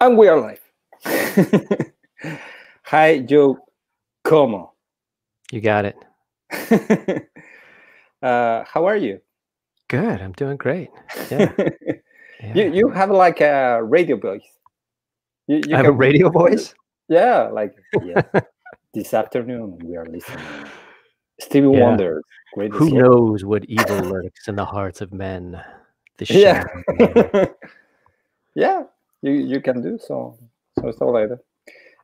And we are live. Hi, Joe. Comeau? You got it. uh, how are you? Good. I'm doing great. Yeah. yeah. You you have like a radio voice. You, you I have a radio voice. Yeah, like yeah. this afternoon we are listening. Stevie yeah. Wonder. Who knows what evil lurks in the hearts of men? The yeah. yeah, you you can do so. So so later.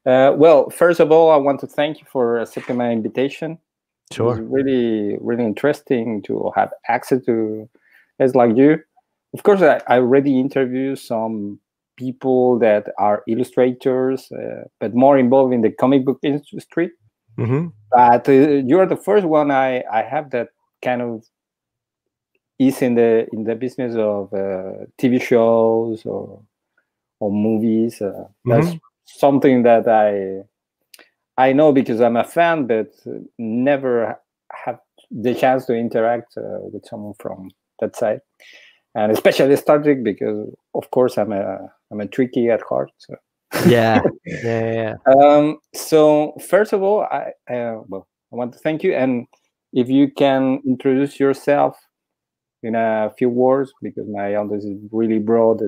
Uh, well, first of all, I want to thank you for accepting my invitation. Sure. It's really, really interesting to have access to guys like you. Of course, I, I already interviewed some people that are illustrators, uh, but more involved in the comic book industry. Mm-hmm. But uh, you're the first one I, I have that kind of is in the in the business of uh, TV shows or or movies. Uh, that's mm-hmm. something that I I know because I'm a fan, but never have the chance to interact uh, with someone from that side, and especially Star Trek because, of course, I'm a I'm a Trekkie at heart. So. yeah, yeah, yeah. Um, so first of all, I uh, well, I want to thank you, and if you can introduce yourself in a few words because my audience is really broad.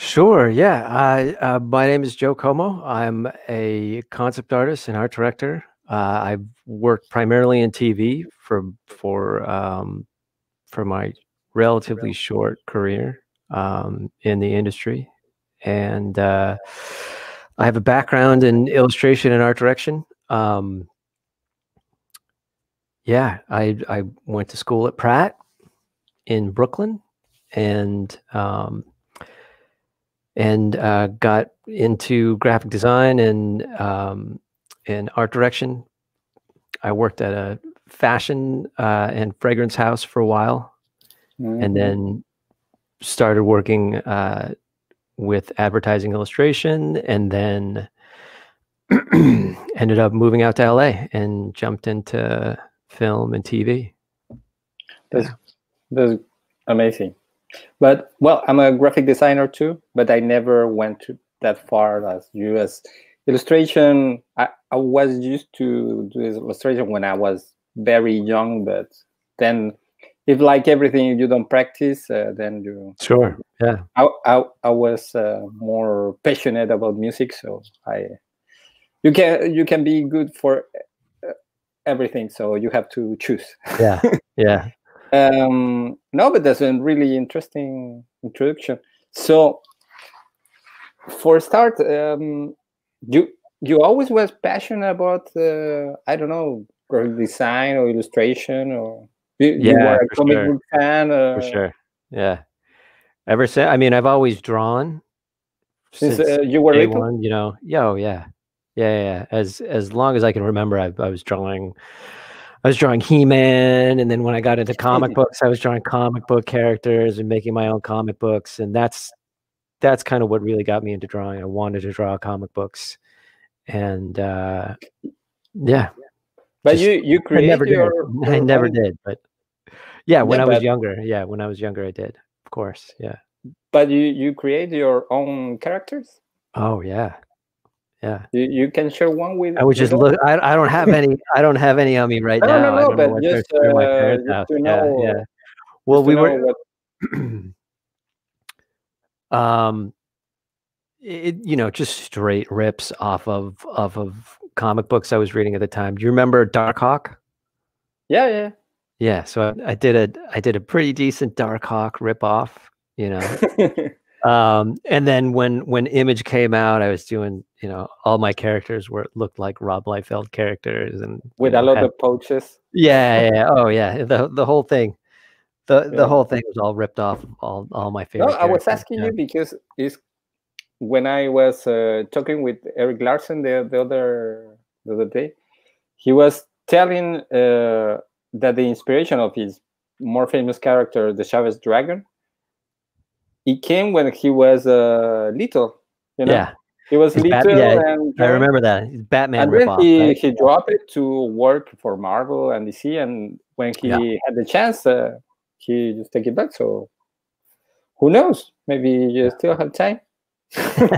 Sure. Yeah. I, uh, my name is Joe Comeau. I'm a concept artist and art director. Uh, I've worked primarily in TV for for um, for my relatively short career um, in the industry, and uh, I have a background in illustration and art direction. Um, yeah, I I went to school at Pratt in Brooklyn, and um, and uh, got into graphic design and um, and art direction. I worked at a fashion uh, and fragrance house for a while, mm-hmm. and then started working uh, with advertising illustration, and then ended up moving out to LA and jumped into film and TV. That's that's amazing. But well, I'm a graphic designer too, but I never went to that far as you as illustration. I, I was used to do illustration when I was very young, but then if like everything you don't practice, uh, then you sure yeah. I I, I was uh, more passionate about music, so I you can you can be good for uh, everything, so you have to choose. Yeah, yeah. Um, no, but that's a really interesting introduction. So, for a start, um, you you always was passionate about uh, I don't know design or illustration or you, yeah, you were a comic sure. book fan. Uh, for sure, yeah. Ever since, I mean, I've always drawn since, since uh, you were little? one. You know, yo, yeah, yeah, yeah. As as long as I can remember, I, I was drawing I was drawing He-Man, and then when I got into comic books, I was drawing comic book characters and making my own comic books, and that's that's kind of what really got me into drawing. I wanted to draw comic books, and uh, yeah. But just, you you created I never your, did. I never did, but yeah, when yeah, I was younger, yeah, when I was younger, I did, of course, yeah. But you you create your own characters? Oh yeah, yeah. You, you can share one with. I would just look. I, I don't have any. I don't have any on me right no, now. No, no, but just, uh, just to know. Yeah, yeah. Well, we were. um, it you know just straight rips off of off of comic books I was reading at the time. Do you remember Darkhawk? Yeah, yeah. Yeah, so I, I did a I did a pretty decent Darkhawk rip off, you know. um and then when when image came out i was doing you know all my characters were looked like rob liefeld characters and with know, a lot had, of pouches? Yeah, yeah oh yeah. The the whole thing. The yeah. the whole thing was all ripped off all all my favorite no i was asking yeah. you because it's when i was uh, talking with Erik Larsen the, the other the other day he was telling uh, that the inspiration of his more famous character the Savage Dragon he came when he was uh, little. You know? Yeah. He was little, Bat- yeah, and I remember that He's Batman. And then he, right? he dropped it to work for Marvel and DC, and when he yeah. had the chance, uh, he just take it back. So who knows? Maybe you still have time.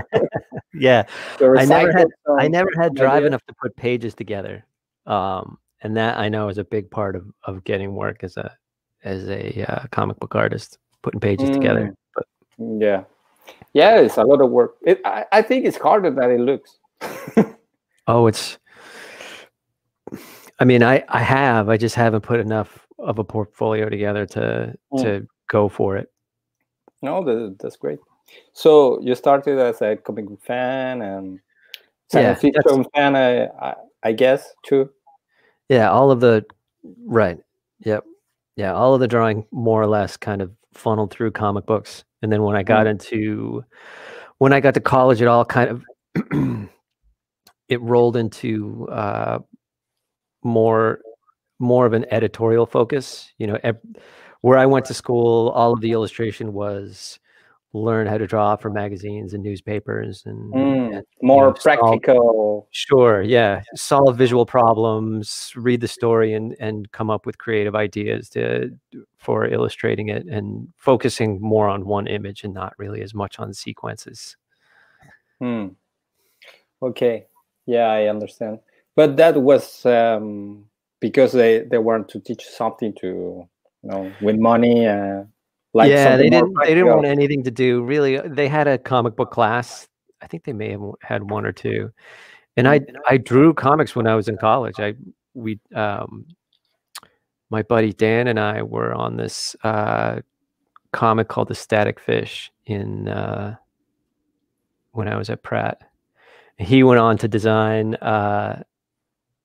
yeah, I never had I never had drive enough to put pages together, um, and that I know is a big part of of getting work as a as a uh, comic book artist, putting pages together. Mm. But Yeah, yeah, it's a lot of work. It, I, I think it's harder than it looks. oh, it's. I mean, I I have I just haven't put enough of a portfolio together to Mm. to go for it. no, that, that's great. So you started as a comic fan and Yeah, fiction fan, I, I, I guess too. Yeah, all of the right. Yep. Yeah, all of the drawing more or less kind of funneled through comic books. And then when I got into when I got to college it all kind of it rolled into uh more more of an editorial focus, you know, where I went to school all of the illustration was learn how to draw for magazines and newspapers and, Mm, and more know, solve- practical. Sure, yeah. Solve visual problems, read the story and and come up with creative ideas to for illustrating it and focusing more on one image and not really as much on sequences. Hmm. Okay. Yeah, I understand. But that was um, because they, they wanted to teach something to, you know, with money. Uh, like yeah, they didn't they didn't want anything to do really. uh, They had a comic book class. I think they may have had one or two. And I I drew comics when I was in college. I we um my buddy Dan and I were on this uh comic called The Static Fish in uh when I was at Pratt. He went on to design uh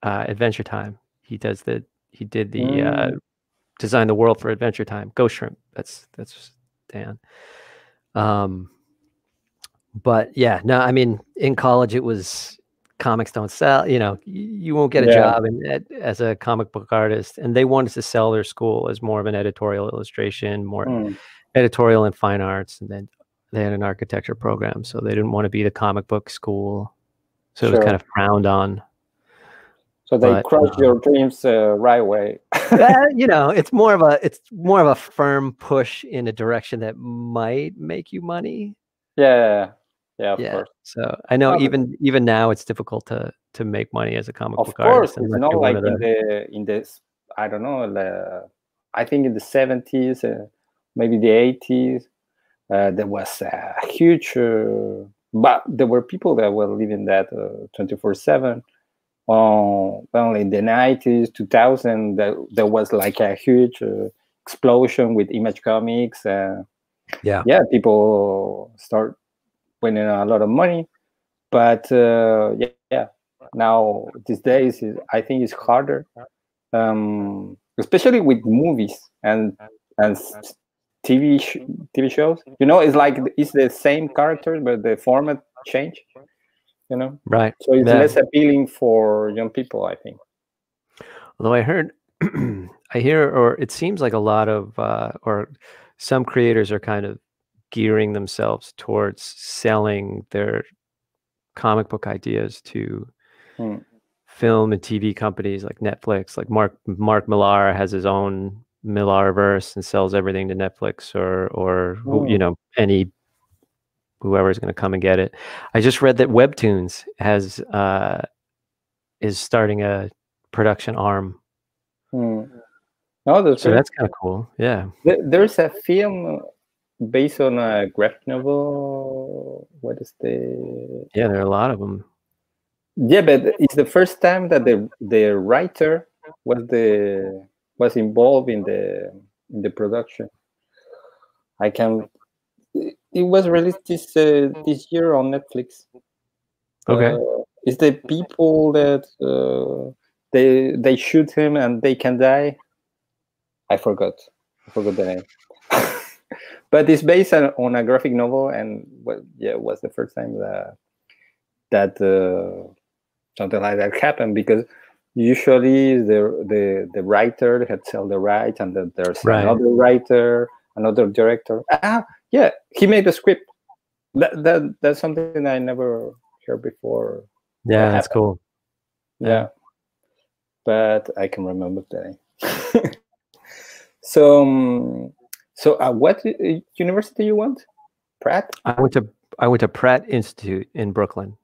uh Adventure Time. He does the he did the uh Mm. Design the world for Adventure Time. Ghost Shrimp. That's that's Dan. Um but yeah, no, I mean in college it was comics don't sell, you know, you won't get a Yeah. job in, at, as a comic book artist and they wanted to sell their school as more of an editorial illustration, more Hmm. editorial and fine arts and then they had an architecture program so they didn't want to be the comic book school. So it was kind of frowned on. So they But, crushed uh, your dreams uh, right away. Uh, you know, it's more of a it's more of a firm push in a direction that might make you money. yeah, yeah, of yeah. course. So I know No, even even now it's difficult to to make money as a comic Of book course, artist. it's unless not you're like in the in this. I don't know. The, I think in the seventies, uh, maybe the eighties, uh, there was a huge. Uh, but there were people that were living that twenty four seven. Uh, well, in the nineties, two thousand, there there was like a huge uh, explosion with Image Comics. Uh, Yeah. yeah, people start winning a lot of money, but uh, yeah, yeah, now these days is, I think it's harder, um, especially with movies and and TV sh- TV shows. You know, it's like it's the same characters, but the format change. You know, right. so it's Yeah. less appealing for young people. I think. Although I heard, I hear, or it seems like a lot of, uh, or some creators are kind of gearing themselves towards selling their comic book ideas to Hmm. film and TV companies like Netflix. Like Mark Mark Millar has his own Millarverse and sells everything to Netflix or or who, you know any whoever's going to come and get it. I just read that Webtoons has uh, is starting a production arm Hmm. No, that's so that's kind of cool. Yeah. There's a film based on a graphic novel. What is the? Yeah, there are a lot of them. Yeah, but it's the first time that the the writer was the was involved in the in the production. I can. It was released this uh, this year on Netflix. Okay. Uh, it's the people that uh, they they shoot him and they can die. I forgot. I forgot the name. but it's based on, on a graphic novel, and what yeah, it was the first time that that uh, something like that happened because usually the the the writer had sell the right, and then there's Right. another writer, another director. Ah, yeah, he made the script. That, that that's something I never heard before. yeah, that's cool. Yeah. But I can remember name. so, um, so uh, what university you went? Pratt. I went to I went to Pratt Institute in Brooklyn.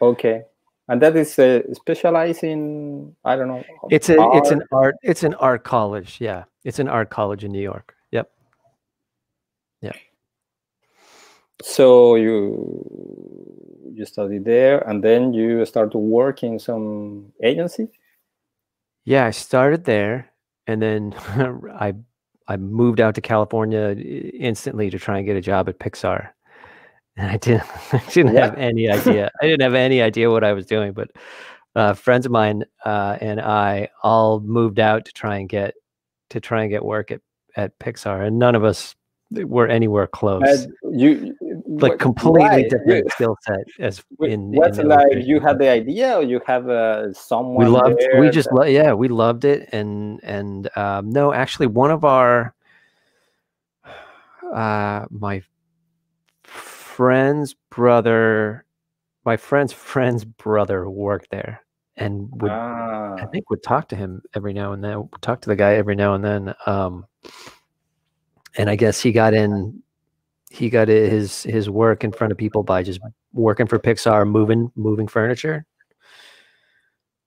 Okay, and that is uh, specialized in I don't know. It's a art. it's an art it's an art college. Yeah, it's an art college in New York. Yep. Yeah. So you you studied there, and then you start to work in some agency. Yeah, I started there, and then I I moved out to California instantly to try and get a job at Pixar. And I didn't I didn't yeah. have any idea. I didn't have any idea what I was doing, but uh, friends of mine uh, and I all moved out to try and get to try and get work at at Pixar, and none of us were anywhere close. you like completely why? different skill set as in. What's in like you had the idea, or you have uh, someone? We loved. We just lo- yeah, we loved it, and and um, no, actually, one of our uh, my friend's brother, my friend's friend's brother worked there, and would ah. I think would talk to him every now and then. Talk to the guy every now and then. Um, and I guess he got in he got his his work in front of people by just working for Pixar, moving moving furniture.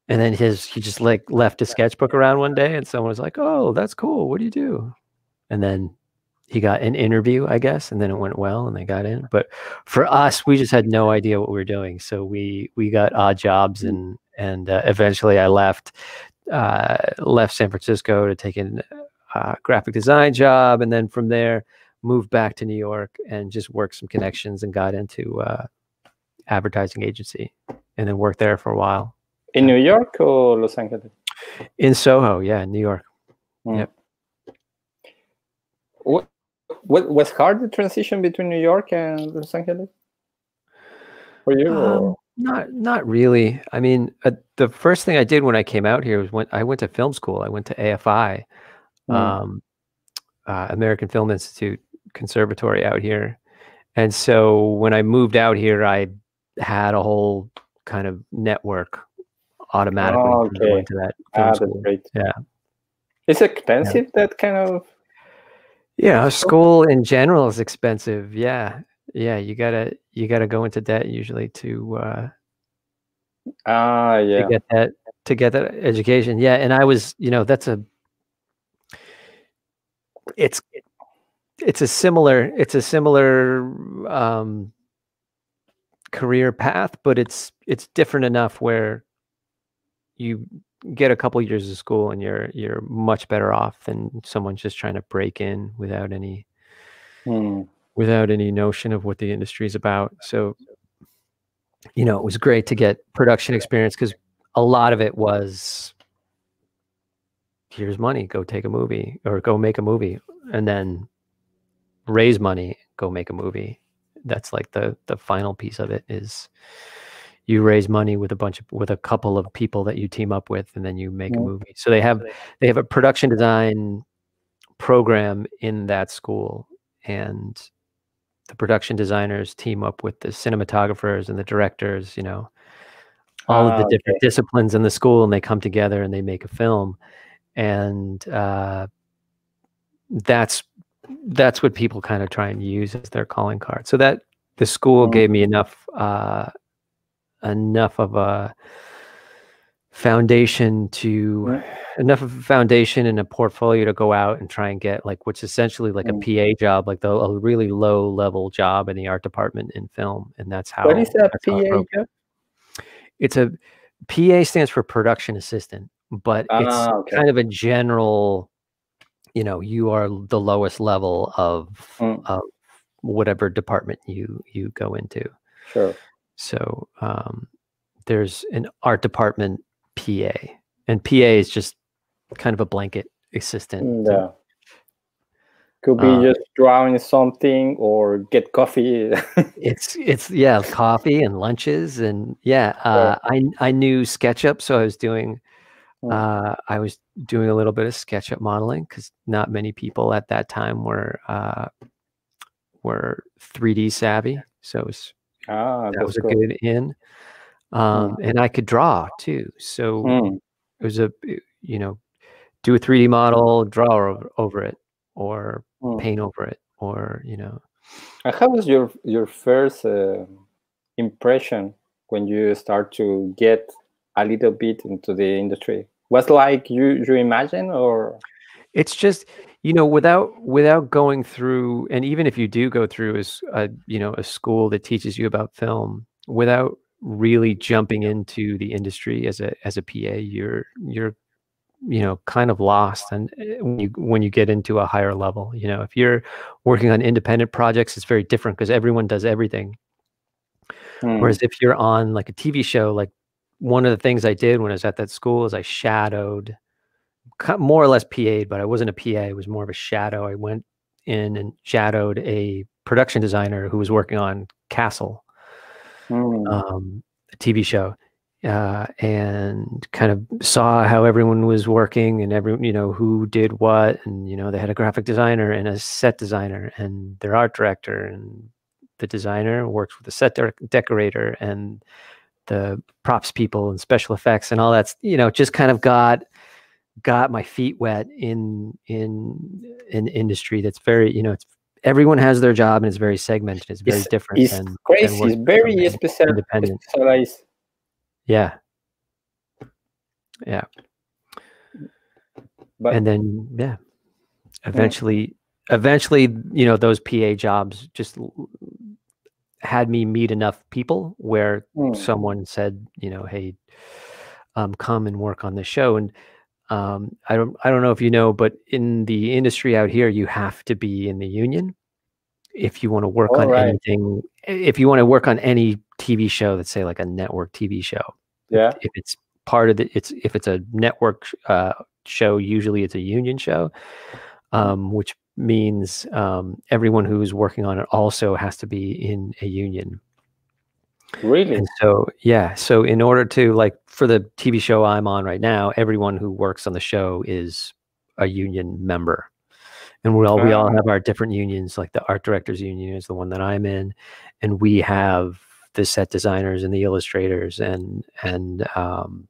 And then his he just like left his sketchbook around one day, and someone was like, "Oh, that's cool. What do you do?" And then he got an interview, I guess, and then it went well, and they got in. But for us, we just had no idea what we were doing, so we we got odd jobs, and and uh, eventually I left uh, left San Francisco to take a uh, graphic design job, and then from there moved back to New York and just worked some connections and got into uh, advertising agency and then worked there for a while. In New York or Los Angeles? In Soho, yeah, New York. Mm. Yep. What, what was hard the transition between New York and Los Angeles for you? Um, not not really. I mean, uh, the first thing I did when I came out here was when I went to film school. I went to AFI, mm. um, uh, American Film Institute, conservatory out here. And so when I moved out here, I had a whole kind of network automatically oh, okay. into that ah. Yeah. It's expensive, yeah. that kind of yeah, school in general is expensive. Yeah. Yeah. You gotta you gotta go into debt usually to uh ah yeah to get that to get that education. Yeah. And I was, you know, that's a it's it's a similar it's a similar um, career path, but it's it's different enough where you get a couple years of school and you're you're much better off than someone just trying to break in without any hmm. without any notion of what the industry is about. So, you know, it was great to get production experience because a lot of it was here's money, go take a movie or go make a movie, and then raise money, go make a movie. That's like the the final piece of it is you raise money with a bunch of with a couple of people that you team up with and then you make a movie. So they have they have a production design program in that school and the production designers team up with the cinematographers and the directors, you know, all of the ah, different okay. disciplines in the school and they come together and they make a film and uh, that's that's what people kind of try and use as their calling card. So that the school mm-hmm. gave me enough uh, enough of a foundation to mm-hmm. enough of a foundation and a portfolio to go out and try and get like what's essentially like mm-hmm. a PA job, like the, a really low level job in the art department in film, and that's how. What is that PA job? It's a PA stands for production assistant, but it's ah, okay. kind of a general you know you are the lowest level of, mm. of whatever department you you go into. Sure. So um, there's an art department pa and pa is just kind of a blanket assistant mm, yeah. Could be um, just drawing something or get coffee. It's it's yeah coffee and lunches and yeah uh, i i knew sketchup so i was doing Mm. Uh, I was doing a little bit of SketchUp modeling because not many people at that time were uh, were 3D savvy. So it was, ah, that was cool. a good in. Um, mm. And I could draw too. So mm. it was a, you know, do a 3D model, draw over, over it, or mm. paint over it, or, you know. how was your your first uh, impression when you start to get a little bit into the industry? Was like you you imagine or? It's just you know without without going through and even if you do go through as a you know a school that teaches you about film without really jumping into the industry as a as a PA you're you're you know kind of lost and eh, when you when you get into a higher level you know if you're working on independent projects it's very different because everyone does everything mm. whereas if you're on like a tv show like one of the things i did when i was at that school is i shadowed more or less PA'd, but I wasn't a PA. It was more of a shadow. I went in and shadowed a production designer who was working on Castle, mm. um, a TV show, uh, and kind of saw how everyone was working and every you know who did what, and you know they had a graphic designer and a set designer and their art director, and the designer works with the set de- decorator and the props people and special effects and all that's you know just kind of got got my feet wet in in an industry that's very you know it's everyone has their job and it's very segmented. It's very it's, different it's than, crazy. than it's very special independent. specialized. yeah. Yeah. But and then yeah. Eventually yeah. eventually you know those pa jobs just had me meet enough people where mm. someone said you know hey um, come and work on the show and um, I don't I don't know if you know, but in the industry out here, you have to be in the union if you want to work All on right. anything. If you want to work on any TV show that's say like a network TV show, yeah. If it's part of the, it's if it's a network uh, show, usually it's a union show, um, which means um, everyone who's working on it also has to be in a union. Really? And so yeah, so in order to like for the TV show I'm on right now, everyone who works on the show is a union member. And we all we all have our different unions, like the art directors union is the one that I'm in, and we have the set designers and the illustrators and and um,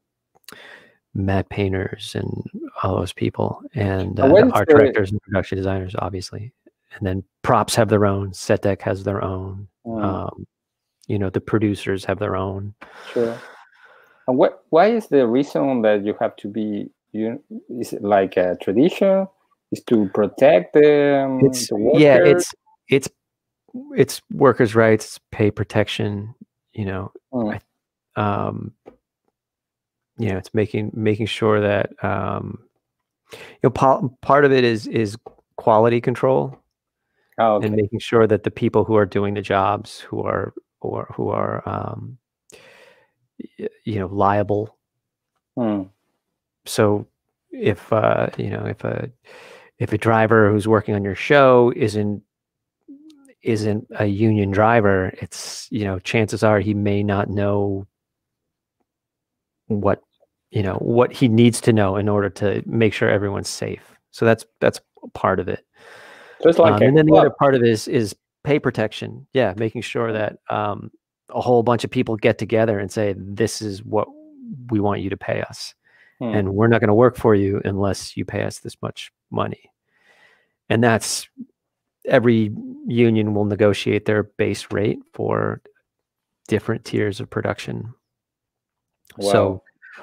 matte painters and all those people and uh, art directors and production designers, obviously. And then props have their own, set deck has their own. Mm. Um, you know the producers have their own sure and what why is the reason that you have to be you is it like a tradition is to protect the, it's, the yeah it's it's it's workers rights pay protection you know mm. um you know it's making making sure that um you know part of it is is quality control oh, okay. and making sure that the people who are doing the jobs who are or who are um, you know liable. Hmm. So if uh, you know if a if a driver who's working on your show isn't isn't a union driver, it's you know chances are he may not know what you know what he needs to know in order to make sure everyone's safe. So that's that's part of it. Like um, and then the other part of it is is pay protection. Yeah, making sure that um, a whole bunch of people get together and say, "This is what we want you to pay us, hmm. and we're not going to work for you unless you pay us this much money." And that's every union will negotiate their base rate for different tiers of production. Wow. So,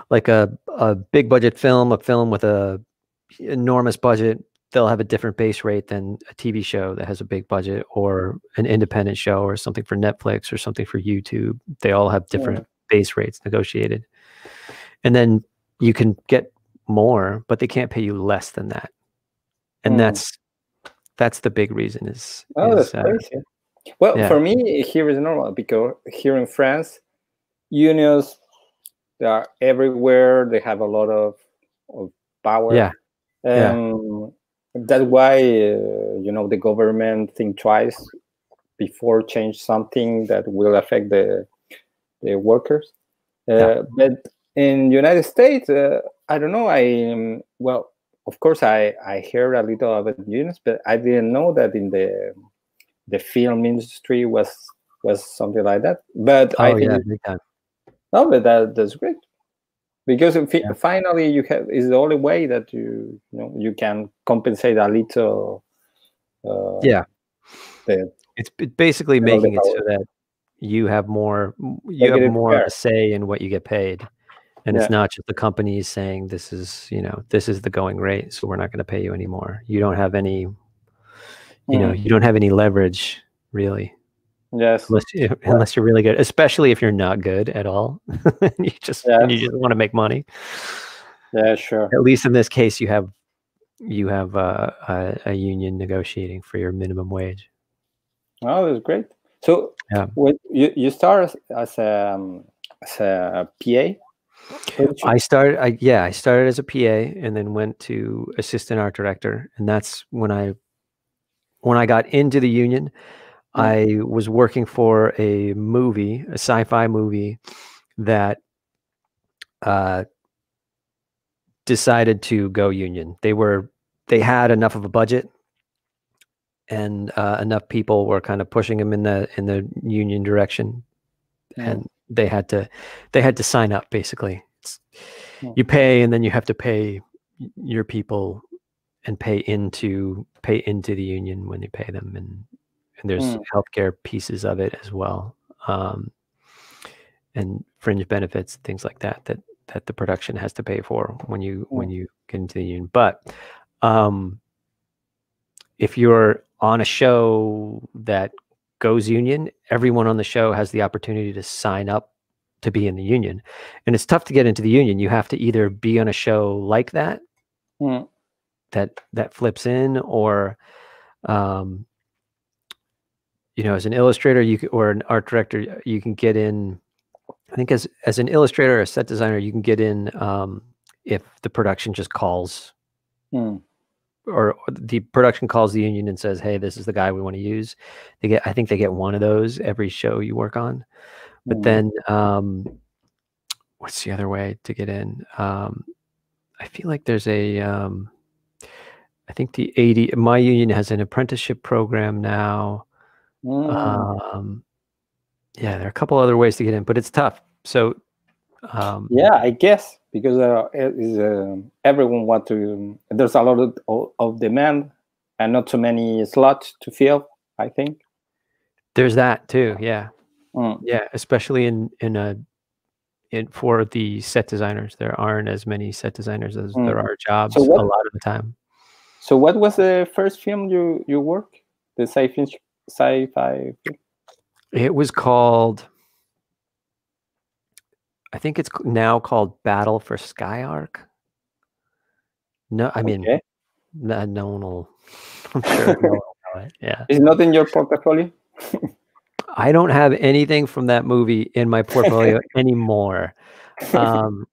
like a a big budget film, a film with a enormous budget they'll have a different base rate than a TV show that has a big budget or an independent show or something for Netflix or something for YouTube. They all have different yeah. base rates negotiated. And then you can get more, but they can't pay you less than that. And mm. that's that's the big reason is Oh, is, that's uh, crazy. Well, yeah. for me here is normal because here in France, unions they are everywhere. They have a lot of, of power. Yeah. Um, that's why uh, you know the government think twice before change something that will affect the the workers uh, yeah. but in united states uh, i don't know i um, well of course i i heard a little about unions but i didn't know that in the the film industry was was something like that but oh, i think yeah, no but that, that's great because yeah. finally you have is the only way that you you know you can compensate a little uh, yeah the It's basically making it so that you have more you have more say in what you get paid. And yeah. it's not just the companies saying this is, you know, this is the going rate, so we're not going to pay you anymore. You don't have any you know, mm. you don't have any leverage really. Yes. Unless, you, unless you're really good, especially if you're not good at all. you just you just want to make money. Yeah, sure. At least in this case, you have you have a, a, a union negotiating for your minimum wage. Oh, that's great. So, yeah. when you you start as, as a um, as a PA. I started. I yeah, I started as a PA and then went to assistant art director, and that's when I when I got into the union. I was working for a movie, a sci-fi movie that uh, decided to go union. They were they had enough of a budget and uh, enough people were kind of pushing them in the in the union direction and they had to they had to sign up basically. You pay and then you have to pay your people and pay into pay into the union when you pay them and and there's mm. healthcare pieces of it as well um, and fringe benefits things like that that that the production has to pay for when you mm. when you get into the union but um, if you're on a show that goes union everyone on the show has the opportunity to sign up to be in the union and it's tough to get into the union you have to either be on a show like that mm. that that flips in or um, you know, as an illustrator, you can, or an art director, you can get in. I think as as an illustrator or a set designer, you can get in um, if the production just calls, hmm. or, the production calls the union and says, "Hey, this is the guy we want to use." They get, I think they get one of those every show you work on. But hmm. then, um, what's the other way to get in? Um, I feel like there's a. Um, I think the 80 my union has an apprenticeship program now Mm. Um, yeah, there are a couple other ways to get in, but it's tough. So, um, yeah, I guess because uh, is, uh, everyone want to. There's a lot of, of demand and not too many slots to fill. I think there's that too. Yeah, mm. yeah, especially in in a in for the set designers, there aren't as many set designers as mm. there are jobs so what, a lot of the time. So, what was the first film you you work? The sci-fi sci-fi? It was called. I think it's now called Battle for Skyark. No, I mean, okay. no, no one will. I'm sure. no know it. Yeah, it's not in your portfolio. I don't have anything from that movie in my portfolio anymore. Um,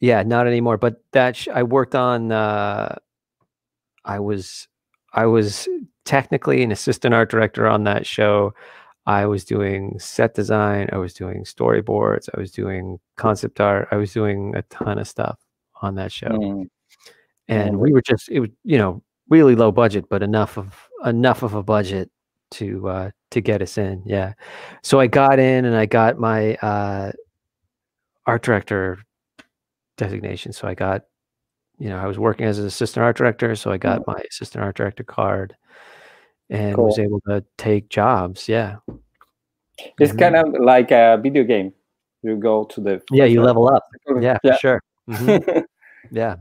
yeah, not anymore. But that I worked on. Uh, I was I was technically an assistant art director on that show. I was doing set design, I was doing storyboards, I was doing concept art, I was doing a ton of stuff on that show. Mm. And mm. we were just it was, you know, really low budget, but enough of enough of a budget to uh to get us in. Yeah. So I got in and I got my uh art director designation. So I got, you know, I was working as an assistant art director, so I got mm. my assistant art director card and cool. was able to take jobs. Yeah. It's mm-hmm. kind of like a video game. You go to the yeah, you level up. Yeah, yeah. sure. Mm-hmm. yeah.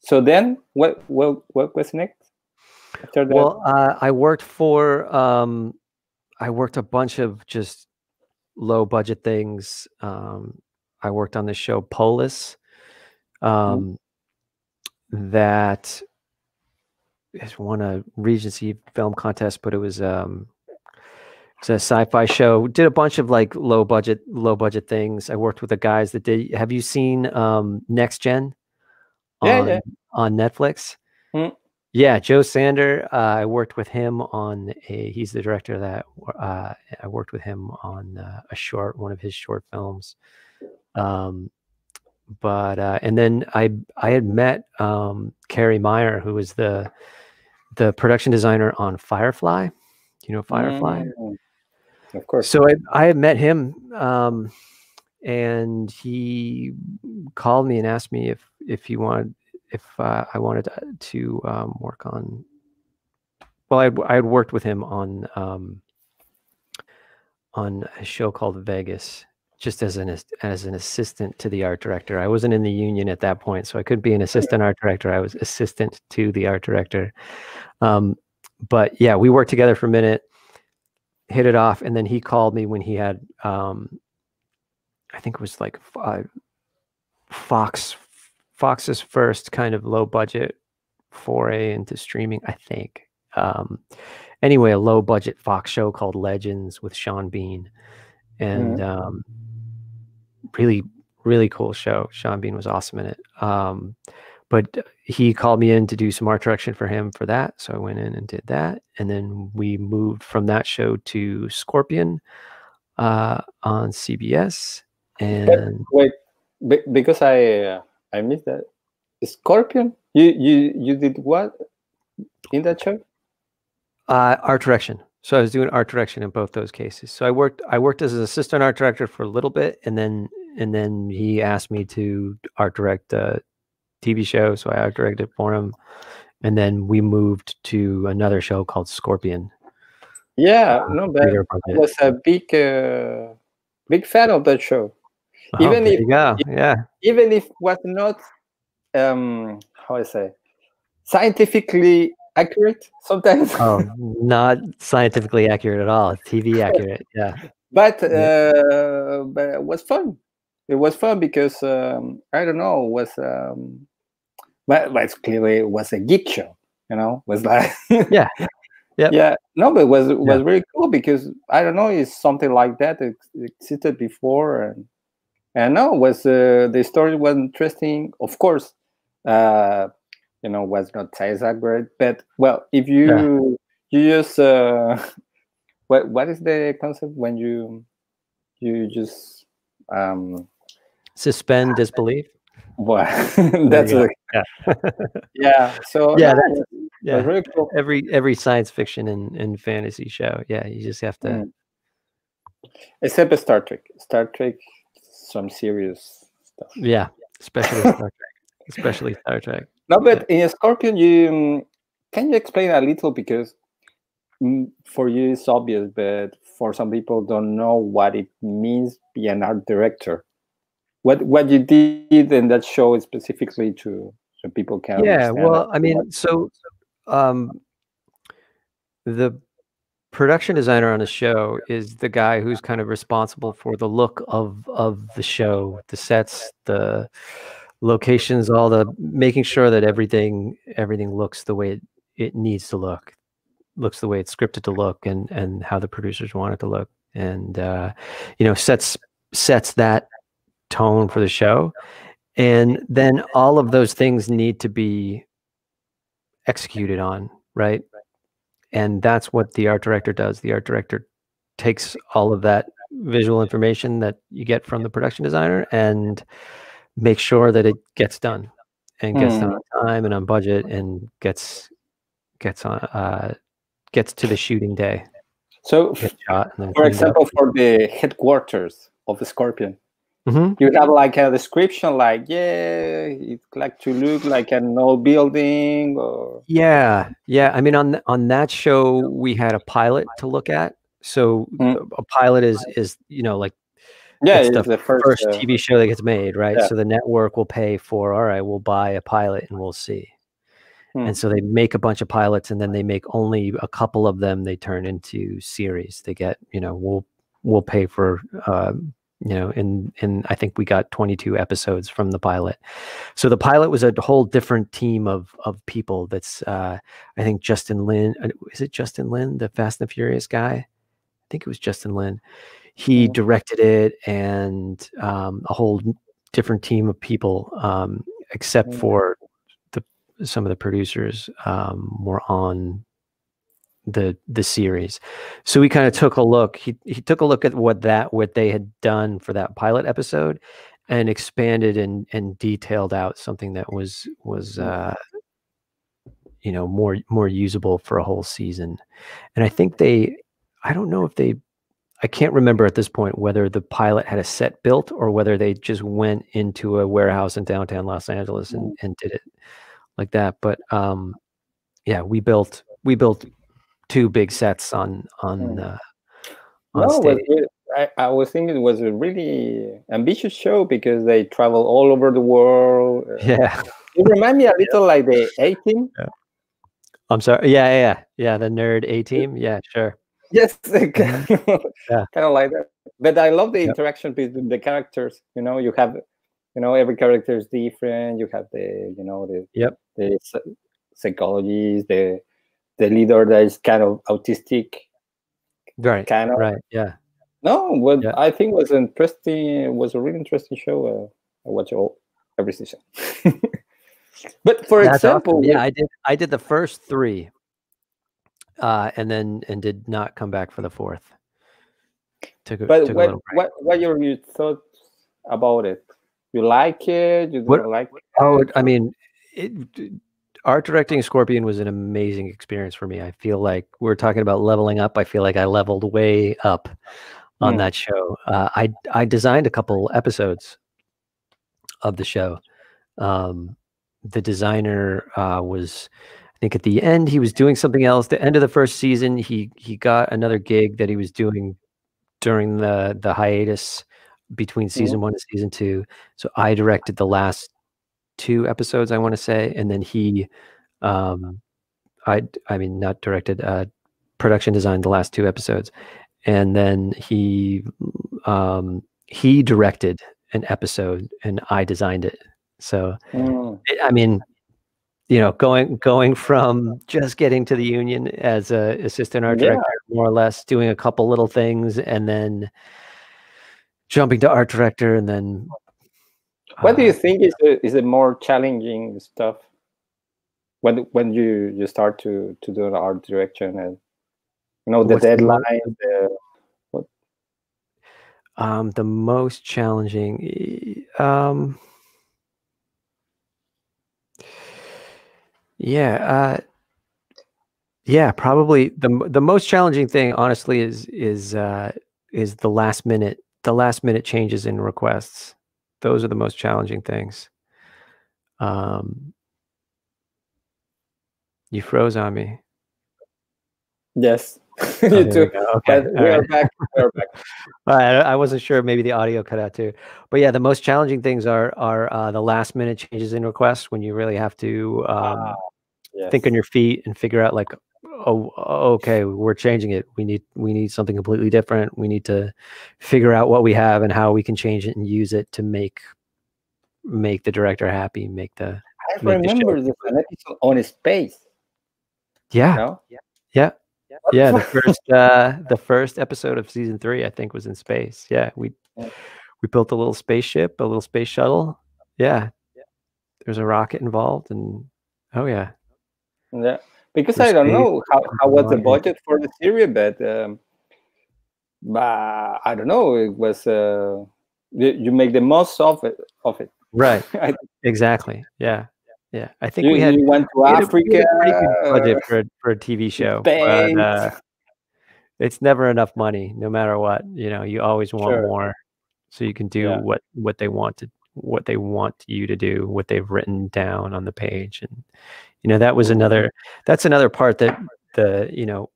So then, what what what was next? After that? Well, uh, I worked for um, I worked a bunch of just low budget things. Um, I worked on the show Polis, mm-hmm. um, mm-hmm. that won a Regency film contest, but it was um it's a sci-fi show. Did a bunch of like low budget, low budget things. I worked with the guys that did. Have you seen um Next Gen? On, yeah, yeah. on Netflix. Mm. Yeah, Joe Ksander. Uh, I worked with him on a. He's the director of that. Uh, I worked with him on uh, a short, one of his short films. Um, but uh, and then I I had met um, Carey Meyer, who was the the production designer on Firefly. You know Firefly? Mm, of course. So I, I had met him um, and he called me and asked me if if he wanted if uh, I wanted to, to um, work on well, I I had worked with him on um, on a show called Vegas, just as an as an assistant to the art director. I wasn't in the union at that point, so I couldn't be an assistant art director. I was assistant to the art director. Um, but yeah, we worked together for a minute, hit it off, and then he called me when he had, um, I think it was like uh, Fox, Fox's first kind of low budget foray into streaming. I think. Um, anyway, a low budget Fox show called Legends with Sean Bean, and mm-hmm. um, really, really cool show. Sean Bean was awesome in it. Um, but he called me in to do some art direction for him for that. So I went in and did that. And then we moved from that show to Scorpion uh, on CBS. And wait, because I uh, I missed that. Scorpion? You you you did what in that show? Uh, art direction. So I was doing art direction in both those cases. So I worked I worked as an assistant art director for a little bit, and then and then he asked me to art direct a TV show, so I art directed for him, and then we moved to another show called Scorpion. Yeah, uh, no, but I was a big uh, big fan of that show. Oh, even if yeah, even if was not um how I say scientifically accurate sometimes. oh, not scientifically accurate at all. TV accurate, yeah. But uh, but it was fun. It was fun because um, I don't know was um, but, but clearly it was a geek show. You know, was like yeah. Yep. Yeah, no, but it was it was yeah. really cool because I don't know, it's something like that that existed before, and and no, was uh, the story was interesting. Of course, uh, you know was not that great but well if you yeah. you use uh what what is the concept when you you just um suspend disbelief well that's a, yeah. yeah so yeah that's, yeah really cool. every every science fiction and, and fantasy show yeah you just have to mm. except star trek star trek some serious stuff yeah especially star trek especially star trek no, but in Scorpion, you um, can you explain a little because mm, for you it's obvious, but for some people don't know what it means be an art director. What what you did in that show specifically to so people can yeah. Well, I mean, so um, the production designer on the show is the guy who's kind of responsible for the look of of the show, the sets, the locations, all the making sure that everything everything looks the way it, it needs to look, looks the way it's scripted to look, and and how the producers want it to look, and uh, you know sets sets that tone for the show, and then all of those things need to be executed on, right? And that's what the art director does. The art director takes all of that visual information that you get from the production designer and make sure that it gets done and gets mm. done on time and on budget and gets gets on uh, gets to the shooting day. So, for example, up. for the headquarters of the Scorpion, mm-hmm. you have like a description, like yeah, it like to look like an old building, or yeah, yeah. I mean, on on that show, we had a pilot to look at. So mm. a pilot is is you know like yeah, it's the, the, first, first uh, TV show that gets made, right? Yeah. So the network will pay for, all right, we'll buy a pilot and we'll see. Hmm. And so they make a bunch of pilots and then they make only a couple of them they turn into series. They get, you know, we'll we'll pay for uh, you know, and and I think we got 22 episodes from the pilot. So the pilot was a whole different team of of people. That's uh, I think Justin Lin. Uh, is it Justin Lin, the Fast and the Furious guy? I think it was Justin Lin he directed it and um, a whole different team of people um, except for the some of the producers um, were on the the series. So we kind of took a look he, he took a look at what that what they had done for that pilot episode and expanded and and detailed out something that was was mm. uh you know more more usable for a whole season. And i think they i don't know if they I can't remember at this point whether the pilot had a set built or whether they just went into a warehouse in downtown Los Angeles and, and did it like that. But um, yeah, we built we built two big sets on on Mm. uh, on No, stage. but I, I was thinking it was a really ambitious show because they travel all over the world. uh, Yeah, It remind me a little like the A Team. I'm sorry. Yeah, yeah, yeah, yeah. The nerd A team. Yeah, sure. Yes, kind of. Yeah. kind of like that. But I love the Yep. interaction between the characters. You know, you have, you know, every character is different. You have the, you know, the Yep. the psy- psychologist, the the leader that is kind of autistic, Right. kind of. Right. Yeah. No, what Yeah. I think was interesting was a really interesting show. Uh, I watch all every season. but for That's example, awesome. yeah, I did. I did the first three, uh, and then and did not come back for the fourth. Took a, but took what what what your thoughts about it? You like it? You What- like it? Oh, I mean, it, art directing Scorpion was an amazing experience for me. I feel like we're talking about leveling up. I feel like I leveled way up on Hmm. that show. Uh, I I designed a couple episodes of the show. Um, the designer uh, was, I think, at the end he was doing something else. The end of the first season, he he got another gig that he was doing during the the hiatus between season one and season two. So I directed the last two episodes, I want to say, and then he, um, I I mean not directed, uh, production designed the last two episodes, and then he, um, he directed an episode and I designed it. So Mm, I mean, you know, going going from just getting to the union as a assistant art Yeah. director, more or less, doing a couple little things, and then jumping to art director, and then. What do uh, you think is the, is the more challenging stuff when when you you start to to do the art direction and you know the What's the deadline? most- The, Um, the most challenging, um, yeah, uh, yeah, probably the the most challenging thing, honestly, is is uh, is the last minute the last minute changes in requests. Those are the most challenging things. Um, you froze on me. yes, you we too. Okay, we are right. back. We are back. I, I wasn't sure. Maybe the audio cut out too. But yeah, the most challenging things are are uh, the last minute changes in requests when you really have to um, Ah, yes. think on your feet and figure out like, oh, okay, we're changing it. We need we need something completely different. We need to figure out what we have and how we can change it and use it to make make the director happy. Make the I make the remember this an episode on space. yeah No? yeah What yeah. The first uh, the first episode of season three, I think, was in space. Yeah, we Yeah. we built a little spaceship, a little space shuttle. Yeah, there's a rocket involved, and oh yeah, Yeah, because For I don't know how, how was the budget for the series, but um, but I don't know. It was uh, you, you make the most of it. Of it. right, exactly. Yeah, yeah. I think you, we had you went to we had a- we Africa. a budget for a, for a TV show, but uh, it's never enough money, no matter what. You know, you always want Sure. more, so you can do Yeah. what what they want to what they want you to do, what they've written down on the page, and you know that was Mm-hmm. another. That's another part that the you know,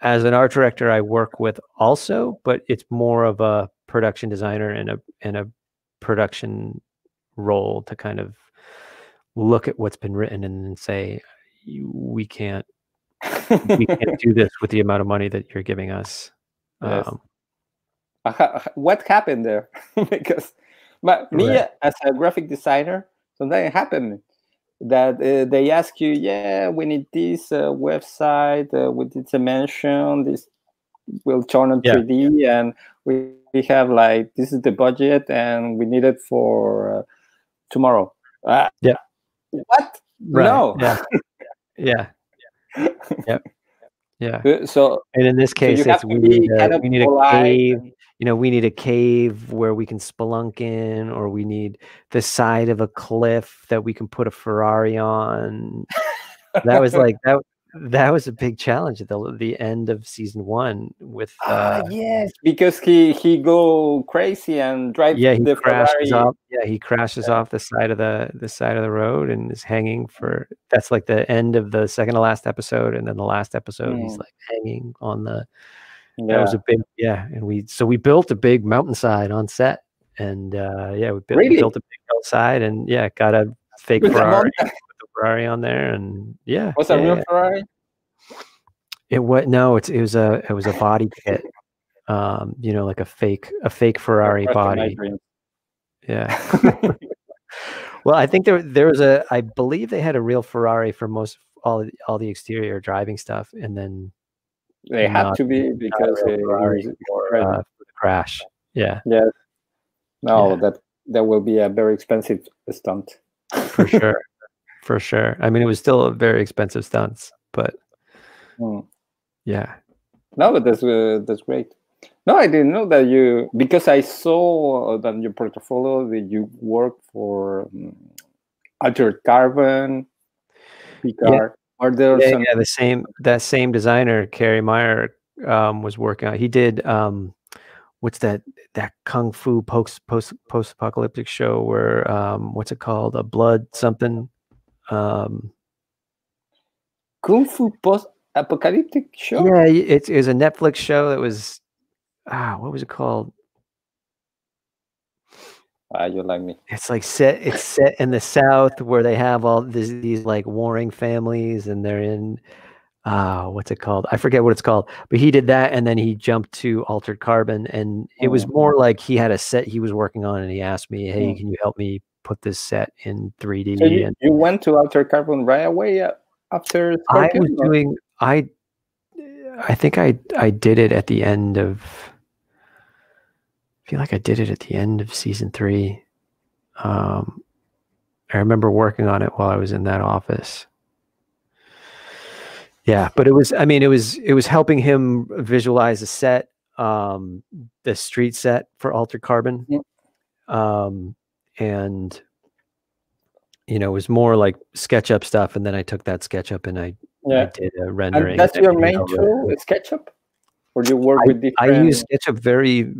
as an art director, I work with also, but it's more of a production designer and a and a production role to kind of look at what's been written and then say we can't we can't do this with the amount of money that you're giving us. Yes. Um, what happened there? because but me Right. as a graphic designer, something happened that uh, they ask you, yeah, we need this uh, website uh, with this dimension, this will turn on Yeah. 3D, and we, we have like this is the budget, and we need it for uh, tomorrow. Uh, Yeah. What? right. No. Yeah. yeah. Yep. Yeah. Uh, So And in this case, have it's we need a, kind of we need a cave. You know, we need a cave where we can spelunk in, or we need the side of a cliff that we can put a Ferrari on. That was like that. That was a big challenge at the the end of season one with Ah, uh, yes, because he he go crazy and drive yeah he the crashes Ferrari. off yeah he crashes off the side of the the side of the road and is hanging for that's like the end of the second to last episode and then the last episode he's Mm. like hanging on the that Yeah. was a big yeah and we so we built a big mountainside on set and uh yeah we built, Really? built a big hillside and yeah got a fake With ferrari mountain- put the ferrari on there and yeah Was yeah, real yeah. Ferrari? it was no it's it was a it was a body kit um you know like a fake a fake ferrari body yeah well i think there there was a i believe they had a real ferrari for most all all the exterior driving stuff and then they had to be because uh, Ferrari uh, crash yeah yes. No, yeah. that that will be a very expensive stunt. for sure for sure i mean it was still a very expensive stunts but Mm. yeah No, but that's uh, that's great. No, I didn't know that you because I saw that in your portfolio that you work for um, Altered Carbon, Picard. Are there yeah, some? yeah, the same that same designer Carey Meyer um, was working on. He did um, what's that that kung fu post post post apocalyptic show where um, what's it called? A blood something. Um, Kung Fu post-apocalyptic show. Yeah, y- it's it was a Netflix show that was ah, what was it called? Ah, you like me. It's like set. It's set in the South where they have all these, these like warring families, and they're in uh what's it called? I forget what it's called. But he did that, and then he jumped to Altered Carbon, and it was Mm. more like he had a set he was working on, and he asked me, "Hey, Mm. can you help me put this set in 3D?" So you, and you went to Altered Carbon right away uh, after I was or- doing. I I think I I did it at the end of. I feel like I did it at the end of season three. Um, I remember working on it while I was in that office. Yeah, but it was. I mean, it was. It was helping him visualize the set, um, the street set for Altered Carbon, Mm. um, and you know, it was more like SketchUp stuff. And then I took that SketchUp and I, yeah. I did a rendering. And that's your main over it. tool, SketchUp, or do you work with different? I use SketchUp very,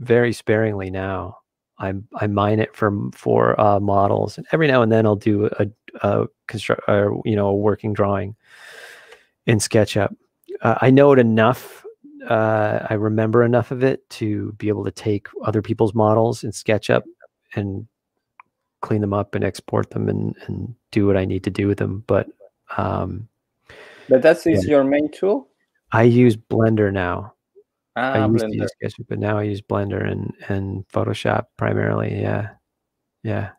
very sparingly now. I I mine it for for uh, models, and every now and then I'll do a, a construct, or you know, a working drawing in SketchUp. Uh, I know it enough. Uh, I remember enough of it to be able to take other people's models in SketchUp and clean them up and export them and and do what I need to do with them. But um, But that is your main tool. I use Blender now. Ah, I used to Blender. use SketchUp, but now I use Blender and and Photoshop primarily. Yeah, yeah.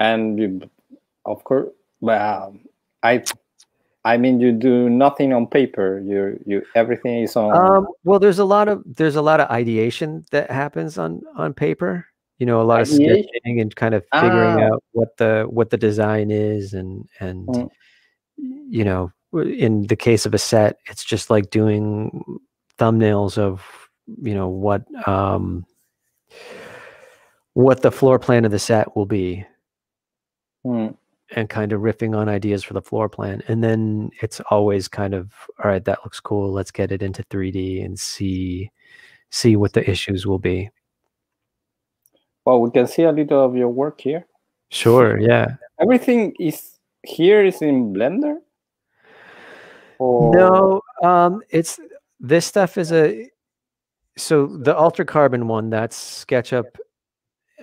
and you, of course, well, I, I mean, you do nothing on paper. You, you, everything is on. Um, well, there's a lot of there's a lot of ideation that happens on on paper. You know, a lot of sketching and kind of figuring Ah. out what the what the design is, and and Mm. you know, in the case of a set, it's just like doing thumbnails of you know what um what the floor plan of the set will be Hmm. and kind of riffing on ideas for the floor plan. And then it's always kind of, all right, that looks cool. Let's get it into 3D and see see what the issues will be. Well, we can see a little of your work here. Sure, yeah. Everything is here is in Blender. Or, No, um, it's this stuff is a so the Altered Carbon one, that's SketchUp.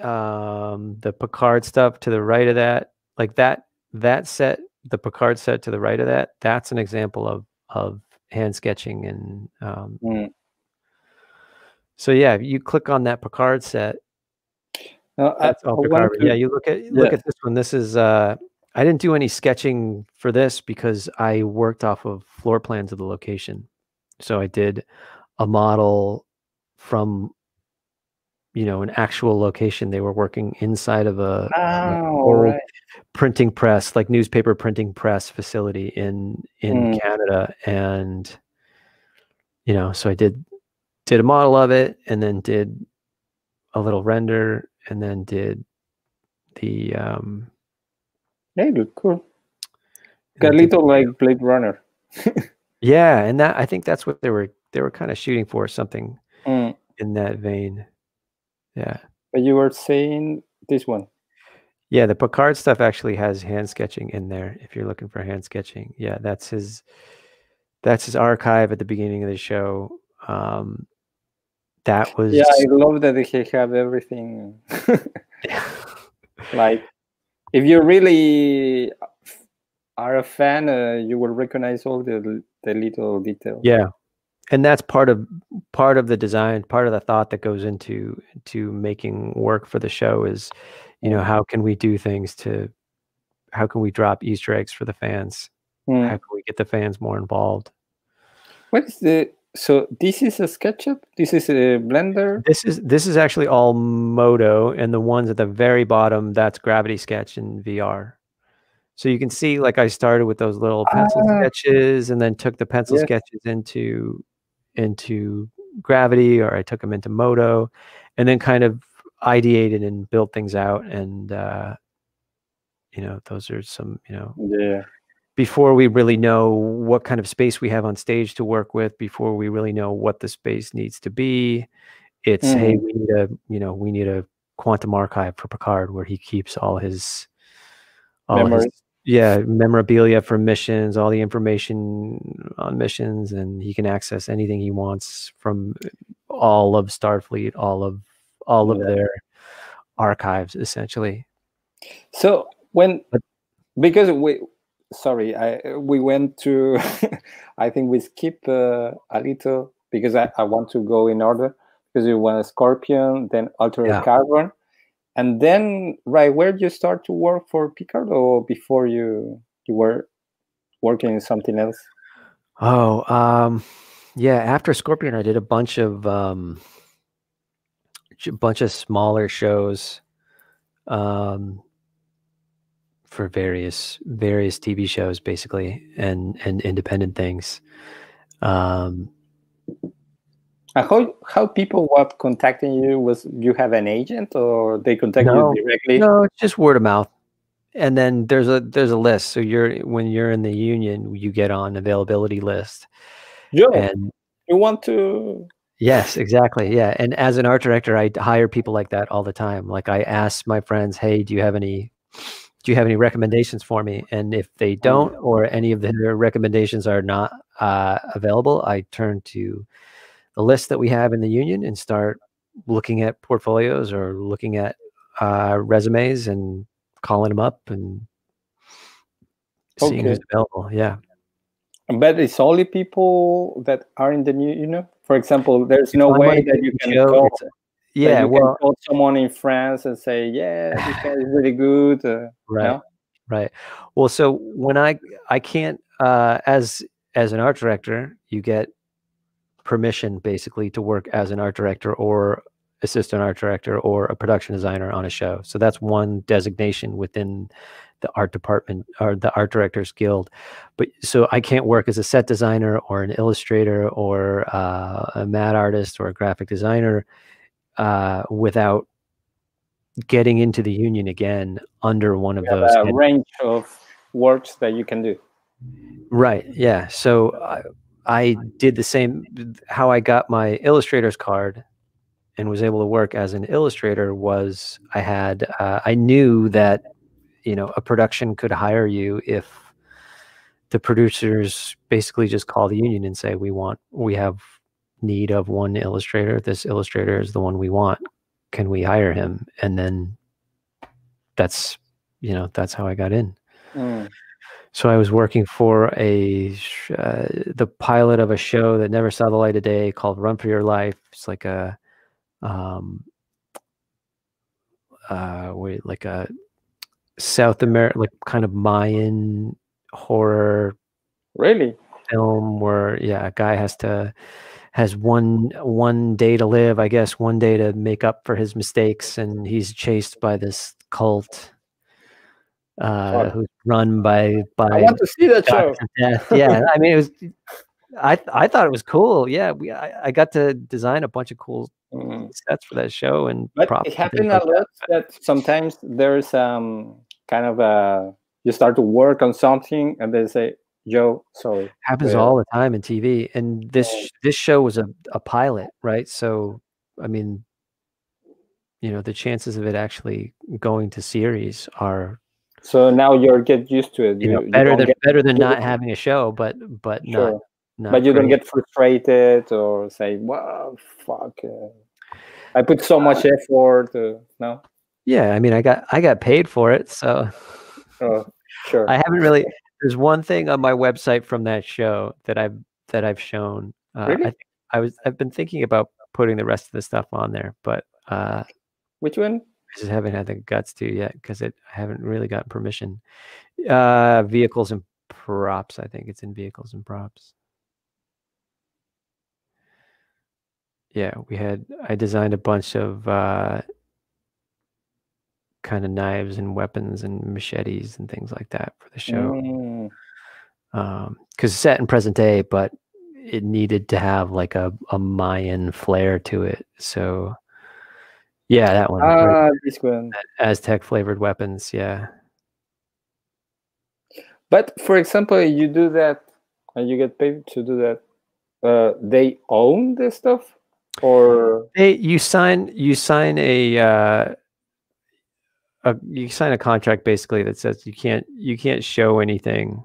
Um, the Picard stuff to the right of that, like that that set, the Picard set to the right of that, that's an example of of hand sketching and um, Hmm. So yeah, if you click on that Picard set. No, That's I all want Picard. to- Yeah, you look at look at this one. This is uh I didn't do any sketching for this because I worked off of floor plans of the location. So I did a model from you know an actual location. They were working inside of a, a Oh, old right. printing press, like newspaper printing press facility in in Mm. Canada, and you know, so I did did a model of it, and then did a little render, and then did the um, They look cool. a little like Blade Runner. yeah, and that I think that's what they were they were kind of shooting for something Mm. in that vein. Yeah. But you were saying this one. Yeah, the Picard stuff actually has hand sketching in there. If you're looking for hand sketching, yeah, that's his. That's his archive at the beginning of the show. Um, that was Yeah, I love that they have everything. like, if you really are a fan, uh, you will recognize all the the little details. yeah, and that's part of part of the design, part of the thought that goes into to making work for the show is, you know, how can we do things to, how can we drop Easter eggs for the fans? Mm. How can we get the fans more involved? What is the so this is a SketchUp? This is a Blender? This is this is actually all Modo, and the ones at the very bottom that's Gravity Sketch in VR. So you can see, like I started with those little pencil Ah. sketches, and then took the pencil Yes. sketches into into Gravity, or I took them into Modo, and then kind of ideated and built things out. And uh, you know, those are some you know Yeah. Before we really know what kind of space we have on stage to work with, before we really know what the space needs to be, it's hey, Mhm. we need a you know we need a quantum archive for Picard where he keeps all his all his yeah memorabilia for missions, all the information on missions, and he can access anything he wants from all of Starfleet, all of all of Yeah. their archives essentially. So when because we sorry, I we went to I think we skip uh, a little because I, I want to go in order because you want a Scorpion, then Altered Yeah. Carbon, and then right where did you start to work for Picard or before you you were working in something else? Oh, um, yeah. After Scorpion, I did a bunch of um, a bunch of smaller shows, um, for various various TV shows, basically, and and independent things. Um, And how how people were contacting you was you have an agent or they contact No. you directly? no, it's just word of mouth, and then there's a there's a list. So you're when you're in the union, you get on availability list, Joe, and you want to Yes, exactly. Yeah. And as an art director, I hire people like that all the time. Like I ask my friends, "Hey, do you have any do you have any recommendations for me?" And if they don't or any of their recommendations are not uh, available, I turn to the list that we have in the union and start looking at portfolios or looking at uh, resumes and calling them up and seeing who's available. Yeah. But it's only people that are in the new, you know. For example, there's no way that you can show, call, it's- that yeah. Well, call someone in France and say, "Yeah, this guy is really good." Uh, right know? right well so when i i can't uh as as an art director you get permission basically to work as an art director or assistant art director or a production designer on a show so that's one designation within the art department or the art directors guild but so i can't work as a set designer or an illustrator or uh, a matte artist or a graphic designer uh, without getting into the union again under one of those a range of works that you can do. right yeah so I, I did the same how i got my illustrator's card and was able to work as an illustrator was i had uh, i knew that you know a production could hire you if the producers basically just call the union and say we want we have need of one illustrator this illustrator is the one we want can we hire him and then that's you know that's how i got in Mm. so I was working for a uh, the pilot of a show that never saw the light of day called Run for Your Life. It's like a um uh wait like a South America like kind of Mayan horror Really? film where yeah a guy has to has one one day to live i guess one day to make up for his mistakes and he's chased by this cult uh who's run by I want to see that show. Gods of death. yeah i mean it was i i thought it was cool yeah we i, I got to design a bunch of cool Mm. sets for that show and But props it and things a like that. lot that sometimes there's um kind of a you start to work on something and they say joe sorry. Happens all the time in tv and this this show was a, a pilot right? So i mean you know the chances of it actually going to series are so now you're get used to it. you know better don't than get, better than not having a show but but Sure. not, not but you don't get frustrated or say wow fuck uh, i put so much effort uh, no? Yeah i mean i got i got paid for it so oh, sure. I haven't really. There's one thing on my website from that show that I've that I've shown. Uh, Really? I, I was I've been thinking about putting the rest of the stuff on there, but uh, which one I just haven't had the guts to yet because it I haven't really gotten permission. Uh, vehicles and props. I think it's in vehicles and props. Yeah, we had. I designed a bunch of uh, kind of knives and weapons and machetes and things like that for the show. Mm, um because set in present day but it needed to have like a, a mayan flair to it so yeah that one ah this one aztec flavored weapons yeah But for example, you do that and you get paid to do that. Uh, they own this stuff, or hey you sign you sign a uh a, you sign a contract basically that says you can't you can't show anything.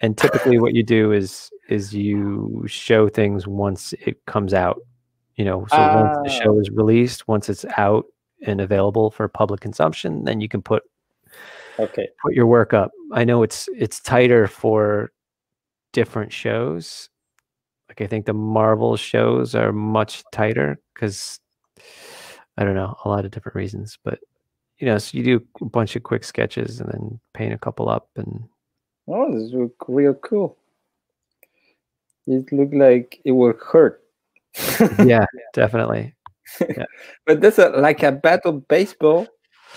And typically what you do is is you show things once it comes out you know? So once the Ah. show is released once it's out and available for public consumption then you can put okay, put your work up. I know it's it's tighter for different shows. Like i think the marvel shows are much tighter because i don't know a lot of different reasons but you know so you do a bunch of quick sketches and then paint a couple up and oh, this look real cool. It looked like it will hurt. yeah definitely but that's a, like a battle baseball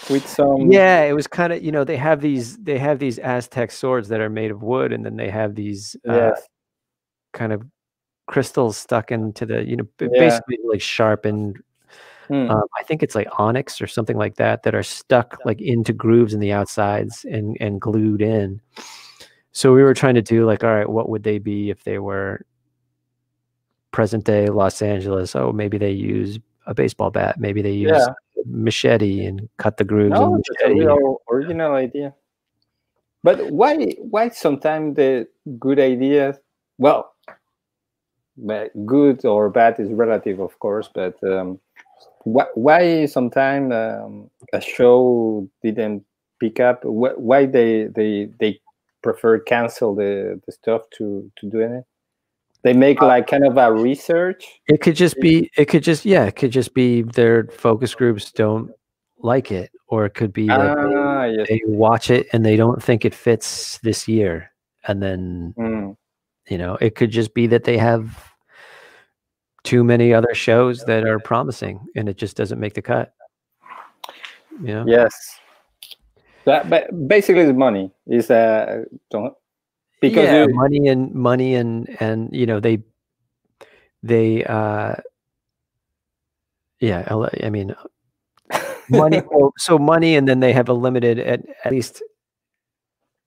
with some. yeah it was kind of you know they have these they have these aztec swords that are made of wood and then they have these uh, kind of crystals stuck into the you know Yeah. basically like sharpened Hmm. um, I think it's like onyx or something like that that are stuck like into grooves in the outsides and and glued in. So we were trying to do like, all right, what would they be if they were present day Los Angeles? Oh, maybe they use a baseball bat. Maybe they use Yeah. machete and cut the grooves. No, it's a real original idea. But why? Why sometimes the good ideas? Well, but good or bad is relative, of course. But um, why? Why sometimes um, a show didn't pick up? Wh- Why they they they prefer cancel the the stuff to to do it? They make like kind of a research. It could just be. It could just yeah. It could just be their focus groups don't like it, or it could be that they- Ah, yes. they watch it and they don't think it fits this year, and then Mm. you know it could just be that they have too many other shows that are promising and it just doesn't make the cut know Yes. That, but basically, it's money. Is uh, don't because yeah, you- money and money and and you know they they uh yeah I'll- mean money so, so money and then they have a limited at, at least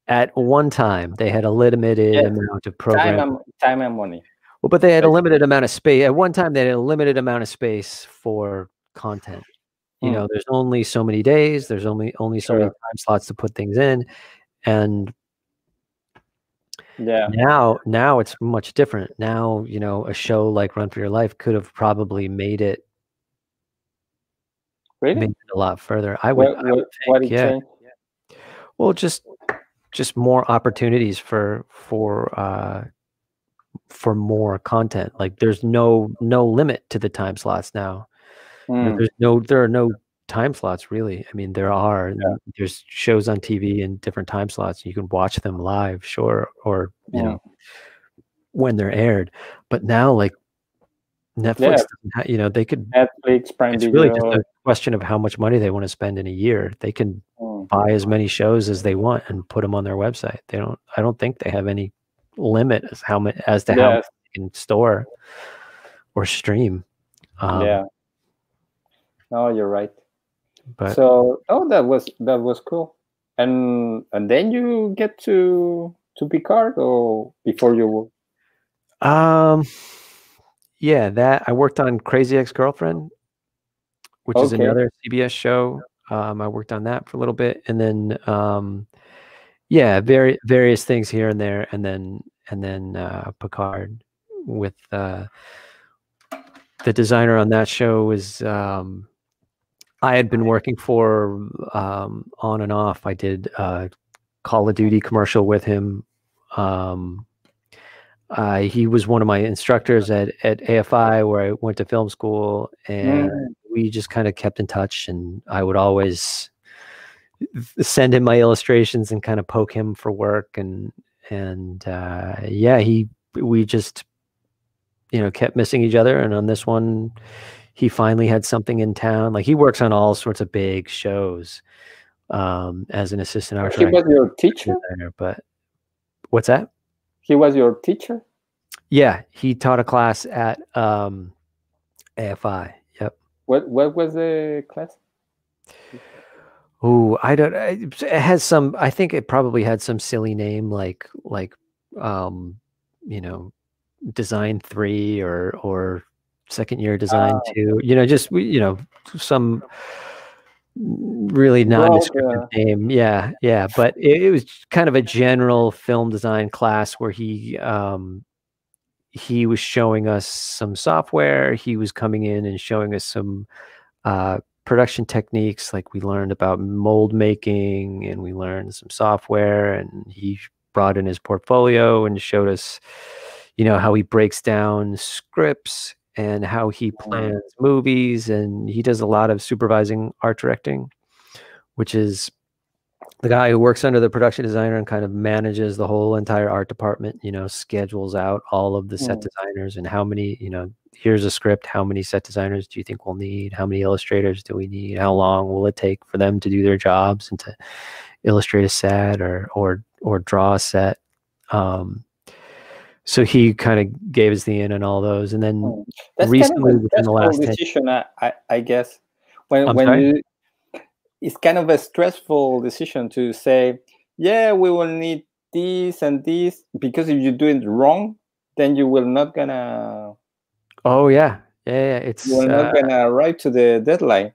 at one time they had a limited Yeah. amount of time program and time and money. Well, but they had a limited amount of space. At one time, they had a limited amount of space for content. You Mm. know, there's only so many days. There's only only so many time slots to put things in, and Yeah. now now it's much different. Now, you know, a show like Run for Your Life could have probably made it Really? made it a lot further. I would, What, I would what think, yeah. changed? Well, just just more opportunities for for uh for more content. Like there's no no limit to the time slots now. You know, Mm. there's no there are no time slots really i mean there are and there's shows on tv in different time slots you can watch them live sure or you Mm. know when they're aired but now like netflix Yeah. you know they could Netflix, Prime it's Video. really just a question of how much money they want to spend in a year they can mm. buy as many shows as they want and put them on their website they don't i don't think they have any limit as how much as to how Yes. much can store or stream um, yeah. No, you're right. but so, oh, that was that was cool. and and then you get to to Picard or before you um yeah that i worked on crazy ex-girlfriend which is another cbs show um i worked on that for a little bit and then um yeah very various things here and there and then and then uh picard with uh the designer on that show was um i had been working for um on and off i did uh call of duty commercial with him um uh, he was one of my instructors at, at AFI where I went to film school and Mm. we just kind of kept in touch and I would always send him my illustrations and kind of poke him for work and and uh, yeah he we just you know kept missing each other. And on this one he finally had something in town. Like he works on all sorts of big shows um, as an assistant art he was your teacher? Designer but what's that? He was your teacher? Yeah he taught a class at um, AFI yep. What what was the class Oh, I don't. It has some. I think it probably had some silly name like like, um, you know, design three or or second year design Oh. two. You know, just we- you know some really nondescriptive uh, name. Yeah, yeah. But it, it was kind of a general film design class where he um he was showing us some software. He was coming in and showing us some uh, production techniques. Like we learned about mold making and we learned some software. And he brought in his portfolio and showed us, you know, how he breaks down scripts and how he plans movies. And he does a lot of supervising art directing, which is the guy who works under the production designer and kind of manages the whole entire art department, you know, schedules out all of the set Mm. designers and how many, you know, here's a script. How many set designers do you think we'll need? How many illustrators do we need? How long will it take for them to do their jobs and to illustrate a set or or or draw a set? Um, so he kind of gave us the in on all those, and then Mm. That's recently kind of within the last decision, I, I, I guess. When I'm when sorry? you, it's kind of a stressful decision to say, yeah, we will need this and this because if you do it wrong, then you will not gonna oh yeah, yeah, yeah it's you will uh, not gonna arrive to the deadline.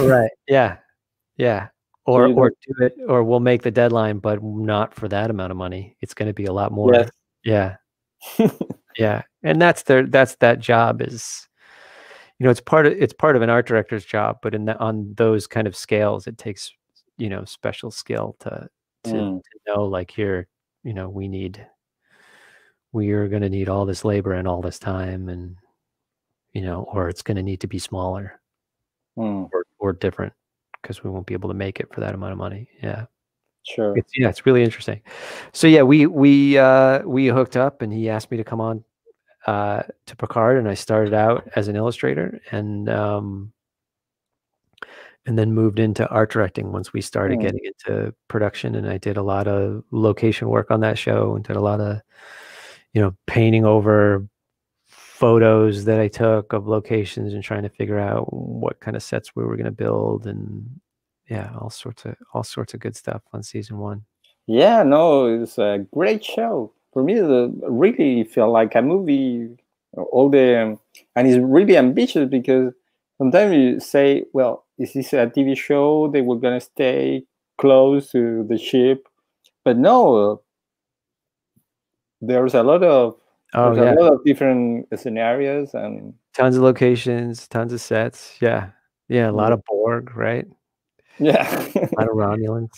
right. Yeah. Yeah. Or you or do it or we'll make the deadline but not for that amount of money. It's going to be a lot more. Yes. yeah. Yeah. And that's their that's that job is you know it's part of it's part of an art director's job but in the, on those kind of scales it takes you know special skill to to, Mm. to know like here you know we need we are going to need all this labor and all this time and you know or it's going to need to be smaller Mm, or, or different because we won't be able to make it for that amount of money. Yeah. sure. It's yeah, it's really interesting. So yeah, we we uh we hooked up and he asked me to come on uh to Picard and I started out as an illustrator and um and then moved into art directing once we started Hmm. getting into production and I did a lot of location work on that show and did a lot of you know painting over photos that I took of locations and trying to figure out what kind of sets we were going to build and yeah, all sorts of all sorts of good stuff on season one. Yeah, no, it's a great show. For me, it really felt like a movie. All the and it's really ambitious because sometimes you say, "Well, is this a TV show? They were gonna stay close to the ship," but no. There's a lot of Oh there's yeah, a lot of different scenarios and tons of locations, tons of sets. Yeah, yeah, a lot of Borg, right? yeah, A lot of Romulans.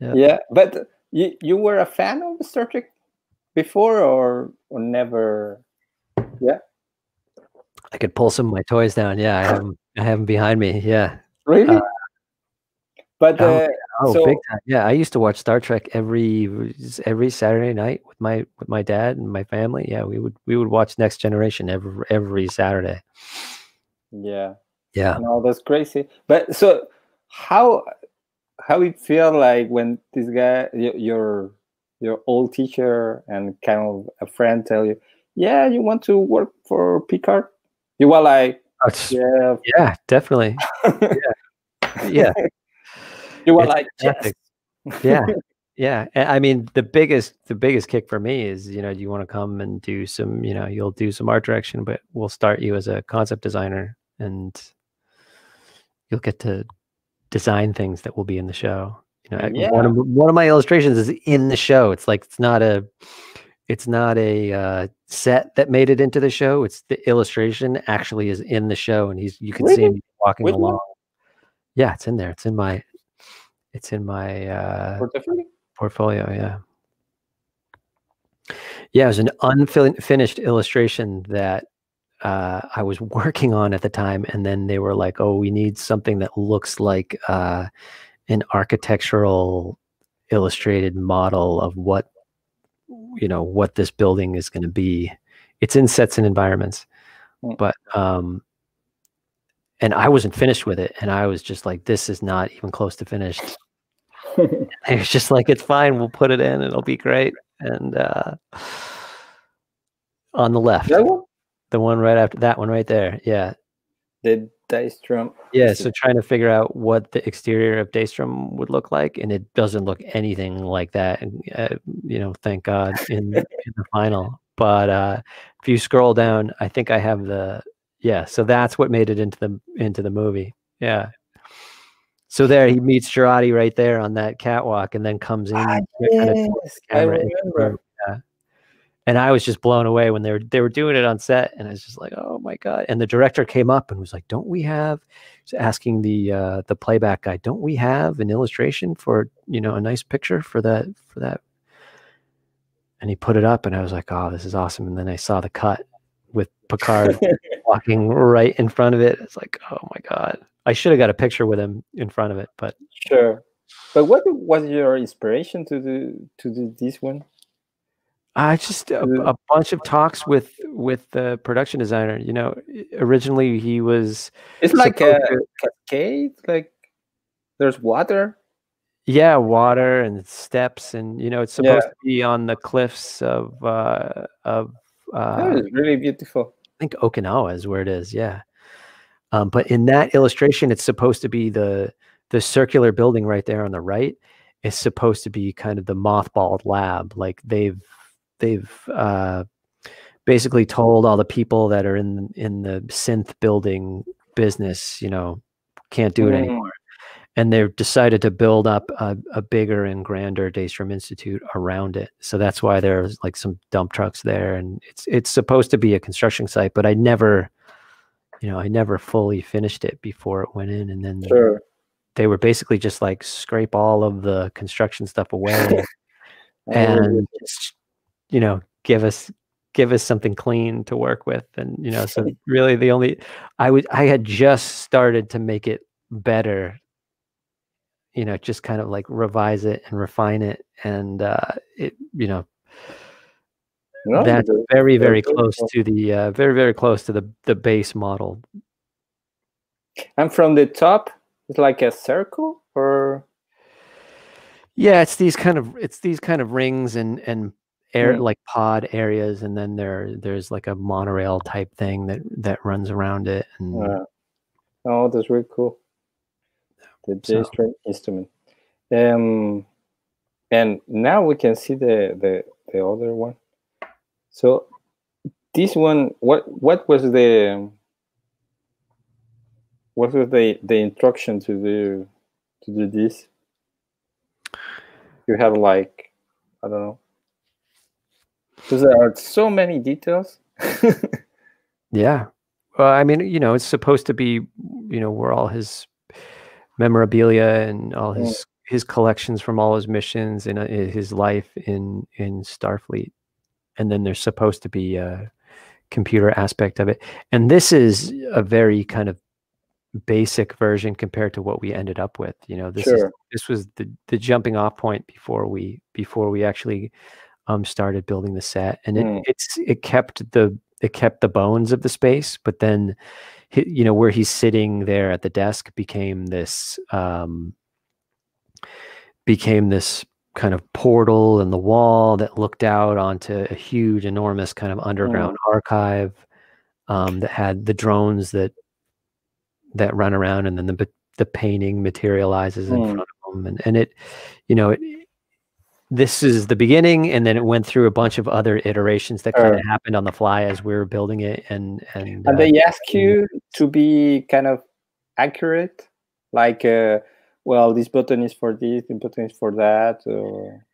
Yeah. yeah. But you you were a fan of Star Trek before or or never? Yeah. I could pull some of my toys down. Yeah, I have them. I have them behind me. Yeah. Really? Uh, but uh, Oh, So- big time. Yeah, I used to watch Star Trek every every Saturday night with my with my dad and my family. Yeah, we would we would watch Next Generation every every Saturday. yeah, Yeah. no, that's crazy. But so how how it feel like when this guy your your old teacher and kind of a friend tell you, yeah, you want to work for Picard? You were like, yeah, yeah, definitely. Yeah. you were It's like, yes. yeah. Yeah. I mean the biggest the biggest kick for me is you know do you want to come and do some you know you'll do some art direction but we'll start you as a concept designer and you'll get to design things that will be in the show. You know yeah. one, of, one of my illustrations is in the show. It's like it's not a it's not a uh, set that made it into the show. It's the illustration actually is in the show and he's you can really? see him walking With along. Yeah it's in there. It's in my it's in my uh portfolio portfolio yeah yeah it was an unfinished illustration that uh, I was working on at the time, and then they were like, "Oh, we need something that looks like uh, an architectural illustrated model of what you know what this building is going to be." It's in sets and environments, mm. but um, and I wasn't finished with it, and I was just like, "This is not even close to finished." it was just like, "It's fine. We'll put it in. It'll be great." And uh, on the left. The one right after that one right there. Yeah. The Daystrom. Yeah. So trying to figure out what the exterior of Daystrom would look like, and it doesn't look anything like that. Uh, you know, thank God in, in the final. But uh, if you scroll down, I think I have the yeah. So that's what made it into the into the movie. Yeah. So there he meets Jurati right there on that catwalk, and then comes in. Ah, yes, I remember and I was just blown away when they were they were doing it on set, and I was just like, oh my god! And the director came up and was like, "Don't we have?" asking the uh, the playback guy, "Don't we have an illustration for you know a nice picture for that for that?" And he put it up, and I was like, "Oh, this is awesome!" And then I saw the cut with Picard walking right in front of it. It's like, oh my god! I should have got a picture with him in front of it, but sure. But what was your inspiration to do to do this one? I just a, a, bunch of talks with with the production designer. You know, originally he was. It's like a cascade. Like there's water. Yeah, water and steps, and you know, it's supposed yeah. to be on the cliffs of uh of. Uh, really beautiful. I think Okinawa is where it is. Yeah, um, but in that illustration, it's supposed to be the the circular building right there on the right is supposed to be kind of the mothballed lab. Like they've they've uh, basically told all the people that are in in the synth building business, you know, can't do it mm. anymore. And they've decided to build up a, a bigger and grander Daystrom Institute around it. So that's why there's like some dump trucks there, and it's it's supposed to be a construction site, but I never, you know, I never fully finished it before it went in, and then sure. they were basically just like scrape all of the construction stuff away and you know give us give us something clean to work with and you know so really the only i would i had just started to make it better you know just kind of like revise it and refine it and uh it you know no, that's very very close to the uh, very very close to the the base model. And from the top it's like a circle or? Yeah it's these kind of it's these kind of rings and and air like pod areas and then there there's like a monorail type thing that that runs around it and oh that's really cool. The Daystrom so. instrument. Um and now we can see the the the other one so this one what what was the what was the the instruction to do to do this you have like i don't know because there are so many details. yeah. Well, I mean, you know, it's supposed to be, you know, where all his memorabilia and all his yeah. his collections from all his missions and uh, his life in in Starfleet, and then there's supposed to be a computer aspect of it. And this is a very kind of basic version compared to what we ended up with. You know, this sure. is this was the the jumping off point before we before we actually um, started building the set, and it, mm. it's it kept the it kept the bones of the space, but then you know where he's sitting there at the desk became this um, became this kind of portal in the wall that looked out onto a huge, enormous kind of underground mm. archive um, that had the drones that that run around, and then the the painting materializes in mm. front of film, and and it, you know, it, this is the beginning, and then it went through a bunch of other iterations that kind of happened on the fly as we were building it, and and and uh, they ask you to be kind of accurate, like, uh, well, this button is for this, this button is for that, or,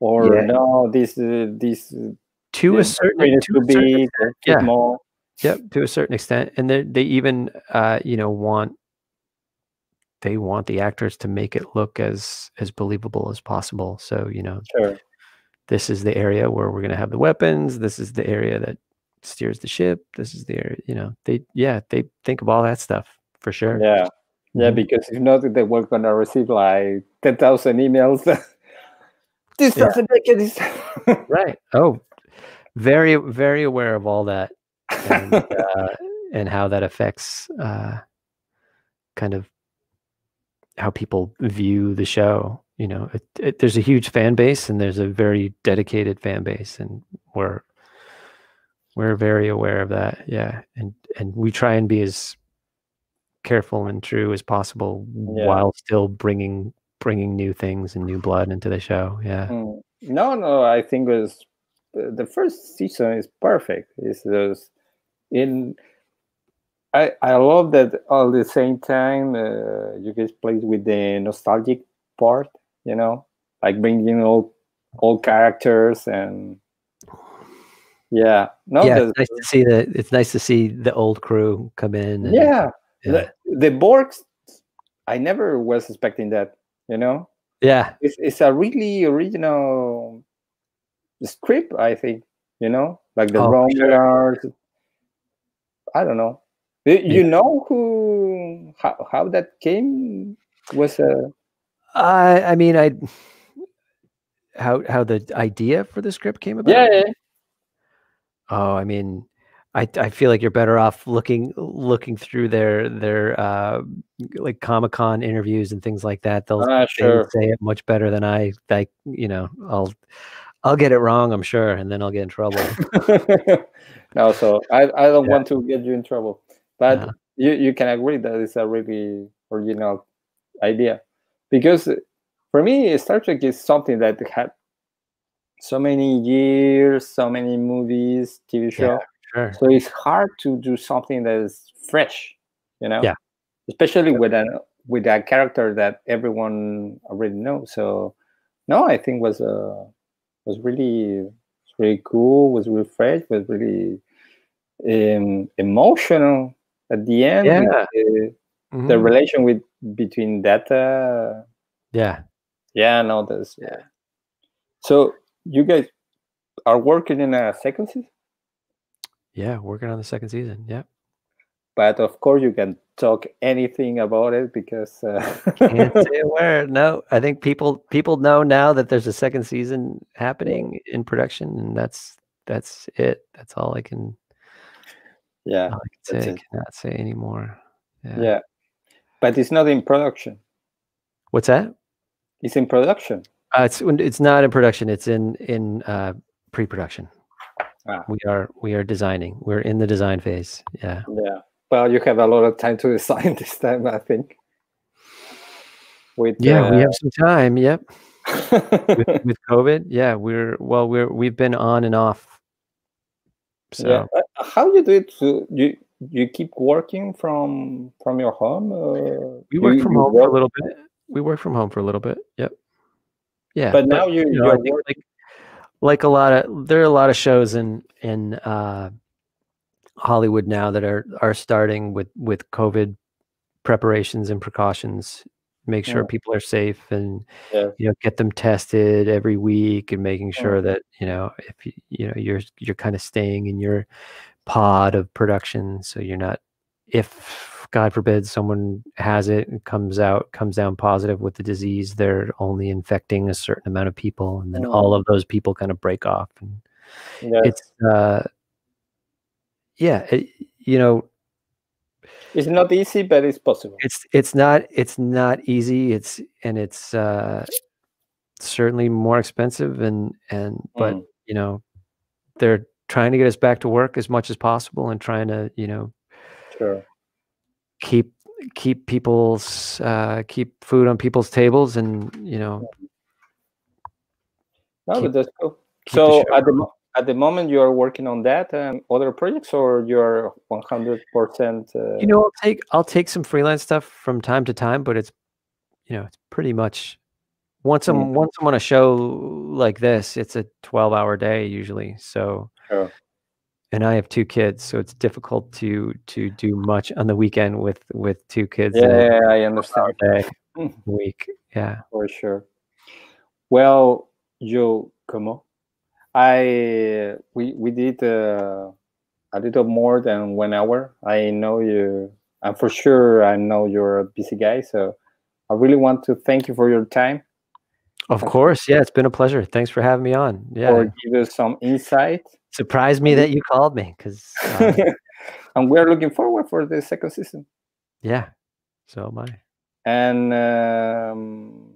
or yeah. no, this uh, this to a certain to be certain extent, yeah. Small. Yep, to a certain extent, and they they even uh, you know want they want the actors to make it look as as believable as possible. So you know, sure. this is the area where we're going to have the weapons. This is the area that steers the ship. This is the area. You know, they yeah they think of all that stuff for sure. Yeah, yeah. Mm-hmm. Because if not, they were going to receive like ten thousand emails. this yeah. doesn't make any sense. right. Oh, very very aware of all that, and, uh, and how that affects uh, kind of how people view the show. You know, it, it, there's a huge fan base and there's a very dedicated fan base, and we're we're very aware of that. Yeah, and and we try and be as careful and true as possible yeah. while still bringing bringing new things and new blood into the show. Yeah. Mm. No, no, I think it was the first season is perfect. It's those in I, I love that all the same time uh, you guys played with the nostalgic part, you know, like bringing all all characters and yeah, no, yeah, it's nice to see the it's nice to see the old crew come in. And, yeah, yeah. The, the Borgs, I never was expecting that, you know. Yeah, it's it's a really original script, I think, you know, like the oh, Romulans. Sure. I don't know you yeah. know who how, how that came was a I I mean I how how the idea for the script came about. Yeah. yeah. Oh, I mean, I I feel like you're better off looking looking through their their uh like Comic Con interviews and things like that. They'll, uh, sure. say it much better than I. Like you know, I'll I'll get it wrong, I'm sure, and then I'll get in trouble. no, so I I don't yeah. want to get you in trouble but yeah. you, you can agree that it's a really original idea because for me star trek is something that had so many years so many movies tv show yeah, sure. so it's hard to do something that is fresh you know? Yeah. Especially with an with a character that everyone already knows. So no i think was uh was really was really cool was really fresh was really um, emotional at the end yeah. the, mm-hmm. the, relation with between Data yeah. yeah no there's yeah. So you guys are working in a second season yeah working on the second season yeah but of course you can talk anything about it because uh... can't say a word no i think people people know now that there's a second season happening in production and that's that's it that's all i can yeah, I can say, cannot say anymore. Yeah. yeah, but it's not in production. What's that? It's in production. Uh, it's it's not in production. It's in in uh, pre-production. Ah. We are we are designing. We're in the design phase. Yeah. Yeah. Well, you have a lot of time to design this time, I think. With yeah, uh... we have some time. Yep. with, with COVID, yeah, we're well, we're we've been on and off so yeah. Uh, how you do it? You you keep working from from your home? Uh, we work you, from home work? for a little bit. We work from home for a little bit. Yep. Yeah. But now you, you know, like, like a lot of there are a lot of shows in in uh, Hollywood now that are are starting with with COVID preparations and precautions make sure yeah. people are safe and yeah. you know get them tested every week and making sure yeah. that you know if you, you know you're you're kind of staying in your pod of production so you're not if god forbid someone has it and comes out comes down positive with the disease they're only infecting a certain amount of people and then mm. all of those people kind of break off and it's uh yeah it, you know it's not easy but it's possible it's it's not it's not easy it's and it's uh certainly more expensive and and but mm. you know they're trying to get us back to work as much as possible and trying to you know sure keep keep people's uh, keep food on people's tables, and you know. No, keep, but that's cool. So at the at the moment you are working on that and other projects, or you're one hundred percent. Uh You know, I'll take I'll take some freelance stuff from time to time, but it's you know it's pretty much once I'm mm. once I'm on a show like this, it's a twelve hour day usually. So. Sure and I have two kids, so it's difficult to to do much on the weekend with with two kids. Yeah, I understand. Day week, yeah, for sure. Well, Joe, Comeau? I we we did uh, a little more than one hour. I know you, and for sure, I know you're a busy guy. So I really want to thank you for your time. Of course, yeah, it's been a pleasure. Thanks for having me on. Yeah, or give us some insight surprised me that you called me because uh, and we're looking forward for the second season yeah so am i. And um,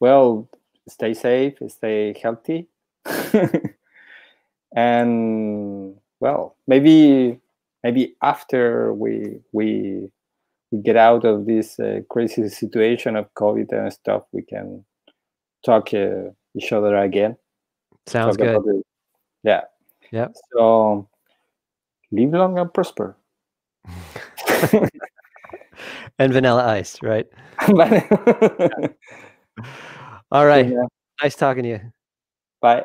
well stay safe stay healthy. And well maybe maybe after we we we get out of this uh, crazy situation of covid and stuff we can talk uh, each other again. Sounds good. yeah yeah. So live long and prosper. and vanilla ice, right? All right. Yeah. Nice talking to you. Bye.